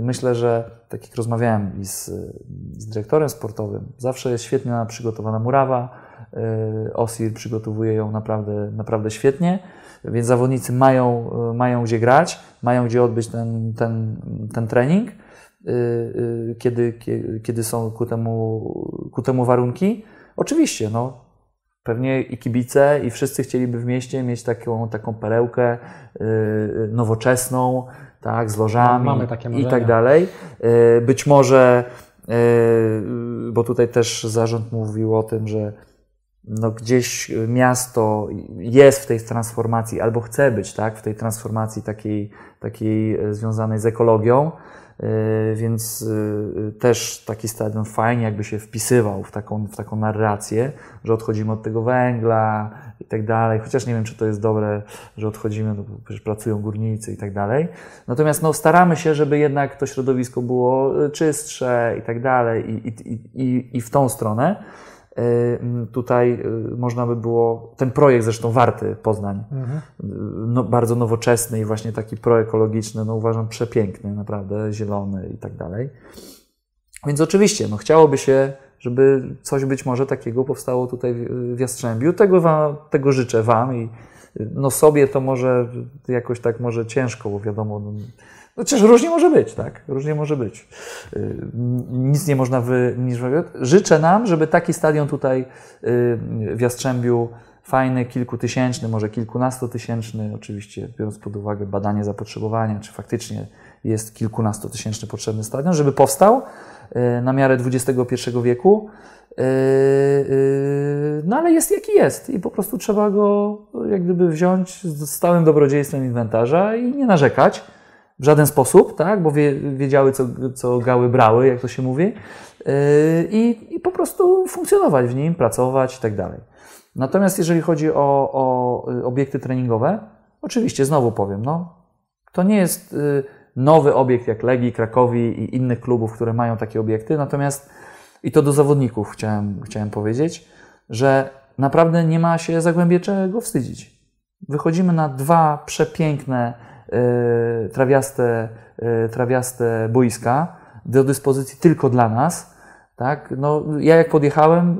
Myślę, że tak jak rozmawiałem i z, z dyrektorem sportowym, zawsze jest świetnie przygotowana murawa, Osir przygotowuje ją naprawdę, naprawdę świetnie, więc zawodnicy mają, mają gdzie grać, mają gdzie odbyć ten, ten, ten trening, kiedy, kiedy są ku temu, ku temu warunki. Oczywiście, no, pewnie i kibice, i wszyscy chcieliby w mieście mieć taką, taką perełkę nowoczesną, tak, z lożami i tak dalej. Być może Yy, bo tutaj też zarząd mówił o tym, że no gdzieś miasto jest w tej transformacji, albo chce być tak, w tej transformacji takiej, takiej e, związanej z ekologią. E, więc e, też taki stadion fajnie jakby się wpisywał w taką, w taką narrację, że odchodzimy od tego węgla i tak dalej, chociaż nie wiem, czy to jest dobre, że odchodzimy, no przecież pracują górnicy i tak dalej. Natomiast no, staramy się, żeby jednak to środowisko było czystsze i tak dalej i, i, i, i w tą stronę. Y, tutaj y, można by było, ten projekt zresztą warty Poznań, mhm. no, bardzo nowoczesny i właśnie taki proekologiczny, no uważam przepiękny, naprawdę zielony i tak dalej. Więc oczywiście, no chciałoby się, żeby coś być może takiego powstało tutaj w Jastrzębiu. Tego, wam, tego życzę Wam i no sobie to może jakoś tak może ciężko, bo wiadomo, no, no przecież różnie może być, tak? Różnie może być. Y, nic nie można wy... Życzę nam, żeby taki stadion tutaj y, w Jastrzębiu, fajny, kilkutysięczny, może kilkunastotysięczny, oczywiście biorąc pod uwagę badanie zapotrzebowania, czy faktycznie jest kilkunastotysięczny potrzebny stadion, żeby powstał y, na miarę XXI wieku. No ale jest jaki jest i po prostu trzeba go jak gdyby wziąć z stałym dobrodziejstwem inwentarza i nie narzekać w żaden sposób, tak? bo wie, wiedziały, co, co gały brały, jak to się mówi, yy, i, i po prostu funkcjonować w nim, pracować i tak dalej. Natomiast jeżeli chodzi o, o obiekty treningowe, oczywiście znowu powiem, no, to nie jest yy, nowy obiekt jak Legii, Krakowi i innych klubów, które mają takie obiekty, natomiast i to do zawodników chciałem, chciałem powiedzieć, że naprawdę nie ma się Zagłębie czego wstydzić. Wychodzimy na dwa przepiękne trawiaste, e, trawiaste boiska do dyspozycji tylko dla nas. Tak? No, ja jak podjechałem,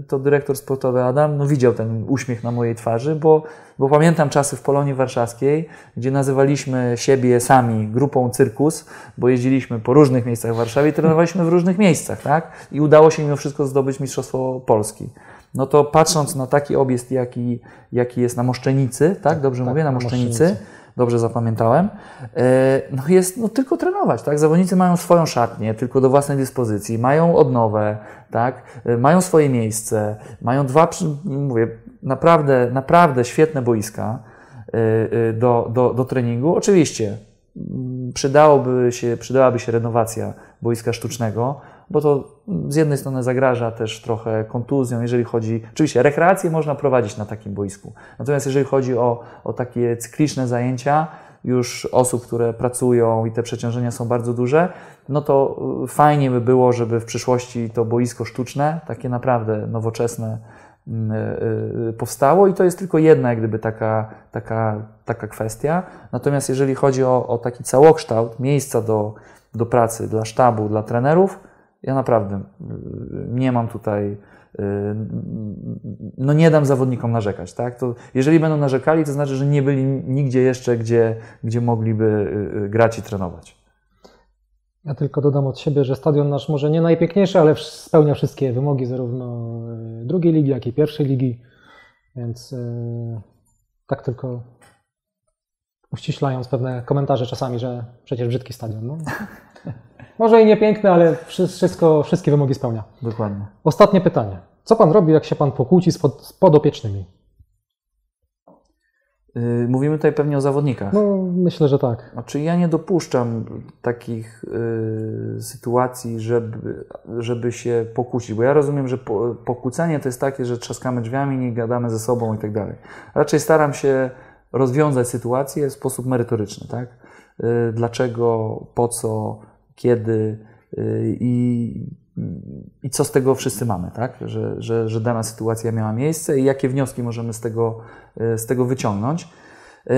e, to dyrektor sportowy Adam no, widział ten uśmiech na mojej twarzy, bo, bo pamiętam czasy w Polonii Warszawskiej, gdzie nazywaliśmy siebie sami grupą cyrkus, bo jeździliśmy po różnych miejscach w Warszawie i trenowaliśmy w różnych miejscach. Tak? I udało się mimo wszystko zdobyć Mistrzostwo Polski. No to patrząc na taki objazd, jaki, jaki jest na Moszczenicy, tak? Dobrze tak, mówię, na Moszczenicy, Moszczenicy dobrze zapamiętałem, e, no jest no tylko trenować, tak? Zawodnicy mają swoją szatnię, tylko do własnej dyspozycji, mają odnowę, tak? E, mają swoje miejsce, mają dwa, mówię, naprawdę, naprawdę świetne boiska e, do, do, do treningu. Oczywiście przydałoby się, przydałaby się renowacja boiska sztucznego, bo to z jednej strony zagraża też trochę kontuzją, jeżeli chodzi. Oczywiście, rekreację można prowadzić na takim boisku. Natomiast jeżeli chodzi o, o takie cykliczne zajęcia, już osób, które pracują i te przeciążenia są bardzo duże, no to y, fajnie by było, żeby w przyszłości to boisko sztuczne, takie naprawdę nowoczesne, mm, y, y, powstało i to jest tylko jedna jak gdyby taka, taka, taka kwestia. Natomiast jeżeli chodzi o, o taki całokształt, miejsca do, do pracy dla sztabu, dla trenerów, ja naprawdę y, nie mam tutaj, y, no nie dam zawodnikom narzekać, tak? To jeżeli będą narzekali, to znaczy, że nie byli nigdzie jeszcze, gdzie, gdzie mogliby y, grać i trenować. Ja tylko dodam od siebie, że stadion nasz może nie najpiękniejszy, ale spełnia wszystkie wymogi zarówno drugiej ligi, jak i pierwszej ligi, więc tak tylko uściślając pewne komentarze czasami, że przecież brzydki stadion. No. Może i nie piękny, ale wszystko, wszystkie wymogi spełnia. Dokładnie. Ostatnie pytanie. Co pan robi, jak się pan pokłóci z, pod, z podopiecznymi? Yy, mówimy tutaj pewnie o zawodnikach. No, myślę, że tak. Znaczy, ja nie dopuszczam takich yy, sytuacji, żeby, żeby się pokłócić, bo ja rozumiem, że po, pokłócenie to jest takie, że trzaskamy drzwiami, nie gadamy ze sobą i tak dalej. Raczej staram się rozwiązać sytuację w sposób merytoryczny, tak? Yy, dlaczego, po co, kiedy y, i, i co z tego wszyscy mamy, tak? Że, że, że dana sytuacja miała miejsce i jakie wnioski możemy z tego, y, z tego wyciągnąć. Y,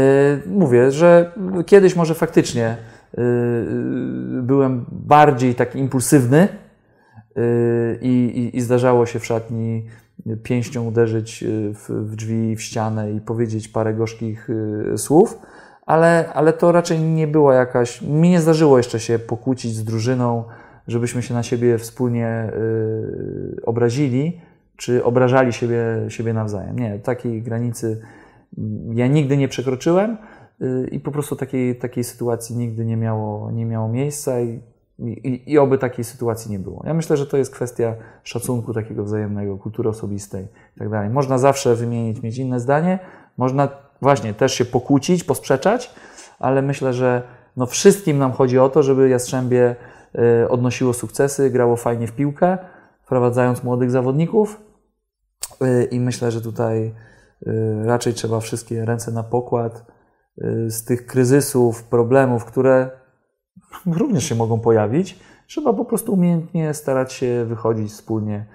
mówię, że kiedyś może faktycznie byłem bardziej taki impulsywny i, i, i zdarzało się w szatni pięścią uderzyć w, w drzwi, w ścianę i powiedzieć parę gorzkich słów, ale, ale to raczej nie była jakaś. Mi nie zdarzyło jeszcze się pokłócić z drużyną, żebyśmy się na siebie wspólnie obrazili, czy obrażali siebie, siebie nawzajem. Nie, takiej granicy ja nigdy nie przekroczyłem y, i po prostu takiej, takiej sytuacji nigdy nie miało, nie miało miejsca i, i, i oby takiej sytuacji nie było. Ja myślę, że to jest kwestia szacunku takiego wzajemnego, kultury osobistej i tak dalej. Można zawsze wymienić, mieć inne zdanie, można właśnie też się pokłócić, posprzeczać, ale myślę, że no wszystkim nam chodzi o to, żeby Jastrzębie y, odnosiło sukcesy, grało fajnie w piłkę, wprowadzając młodych zawodników y, i myślę, że tutaj Y, raczej trzeba wszystkie ręce na pokład z tych kryzysów, problemów, które również się mogą pojawić. Trzeba po prostu umiejętnie starać się wychodzić wspólnie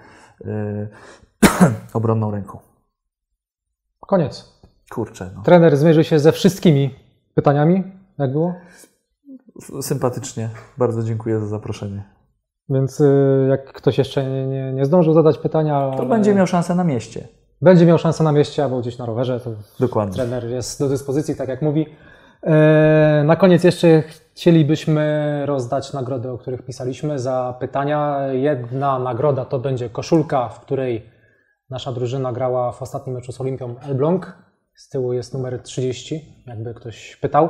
obronną ręką. Koniec. Kurczę. No. Trener zmierzy się ze wszystkimi pytaniami. Jak było? Sympatycznie. Bardzo dziękuję za zaproszenie. Więc jak ktoś jeszcze nie, nie, nie zdążył zadać pytania. To będzie miał szansę na mieście będzie miał szansę na mieście albo gdzieś na rowerze, to Dokładnie. trener jest do dyspozycji, tak jak mówi. E, na koniec jeszcze chcielibyśmy rozdać nagrody, o których pisaliśmy za pytania. Jedna nagroda to będzie koszulka, w której nasza drużyna grała w ostatnim meczu z Olimpią Elbląg. Z tyłu jest numer 30, jakby ktoś pytał.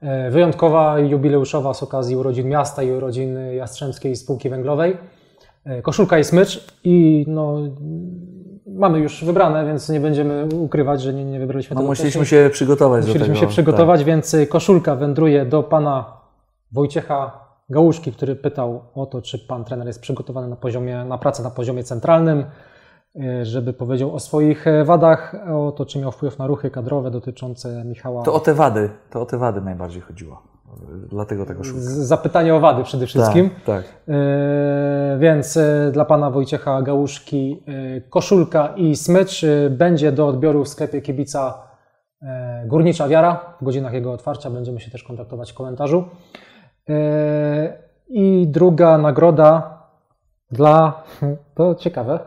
E, wyjątkowa jubileuszowa z okazji urodzin miasta i urodzin Jastrzębskiej Spółki Węglowej. E, koszulka i smycz i no, mamy już wybrane, więc nie będziemy ukrywać, że nie, nie wybraliśmy no, tego Musieliśmy wcześniej. się przygotować musieliśmy do tego. się przygotować, tak. więc koszulka wędruje do pana Wojciecha Gałuszki, który pytał o to, czy pan trener jest przygotowany na, poziomie, na pracę na poziomie centralnym, żeby powiedział o swoich e, wadach, o to, czy miał wpływ na ruchy kadrowe dotyczące Michała. To o te wady, to o te wady najbardziej chodziło. Dlatego tego szukam. Zapytanie o wady przede wszystkim. Tak. tak. E, więc e, dla pana Wojciecha Gałuszki e, koszulka i smycz będzie do odbioru w sklepie kibica Górnicza Wiara. W godzinach jego otwarcia będziemy się też kontaktować w komentarzu. I druga nagroda dla, to ciekawe,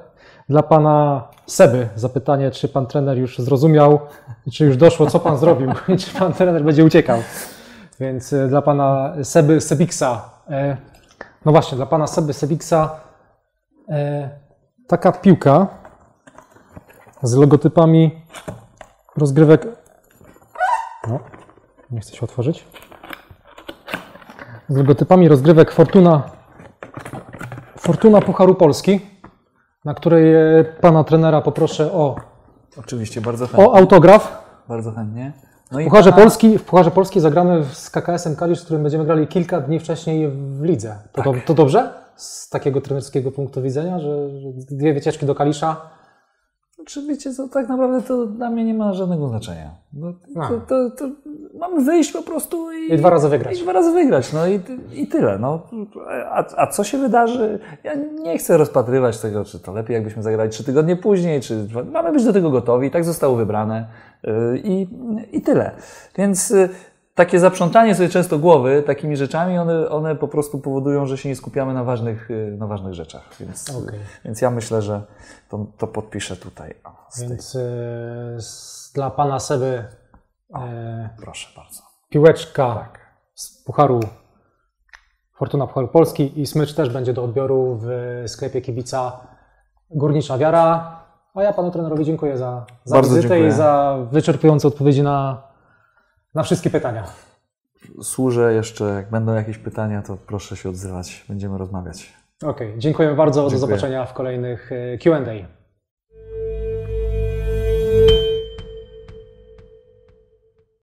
dla pana Seby. Zapytanie, czy pan trener już zrozumiał, czy już doszło, co pan zrobił, i czy pan trener będzie uciekał. Więc e, dla pana Seby Sebiksa, e, no właśnie, dla pana Seby Sebiksa e, taka piłka z logotypami rozgrywek. No, nie chcę się otworzyć. Z logotypami rozgrywek Fortuna, Fortuna Pucharu Polski, na której pana trenera poproszę o. Oczywiście, bardzo chętnie. O autograf. Bardzo chętnie. No w, Pucharze Polski, w Pucharze Polski zagramy z KKS-em Kalisz, z którym będziemy grali kilka dni wcześniej w lidze. To, tak. to, to dobrze? Z takiego trenerskiego punktu widzenia, że dwie wycieczki do Kalisza czy wiecie co, tak naprawdę to dla mnie nie ma żadnego znaczenia. No, to, to, to, mamy wyjść po prostu i, I dwa razy wygrać. I dwa razy wygrać, no i, i tyle. No. A, a co się wydarzy? Ja nie chcę rozpatrywać tego, czy to lepiej jakbyśmy zagrali trzy tygodnie później, czy mamy być do tego gotowi, tak zostało wybrane y, i, i tyle. Więc y, takie zaprzątanie sobie często głowy takimi rzeczami, one, one po prostu powodują, że się nie skupiamy na ważnych, y, na ważnych rzeczach. Więc, okay. więc ja myślę, że to, to podpiszę tutaj. O, więc y, dla pana Seby o, y, proszę bardzo. Piłeczka tak. z Pucharu Fortuna Pucharu Polski i smycz też będzie do odbioru w sklepie kibica Górnicza Wiara. A ja panu trenerowi dziękuję za, za wizytę dziękuję. i za wyczerpujące odpowiedzi na na wszystkie pytania. Służę jeszcze, jak będą jakieś pytania, to proszę się odzywać. Będziemy rozmawiać. Okej, okay, dziękuję bardzo. Dziękuję. Do zobaczenia w kolejnych e, QA.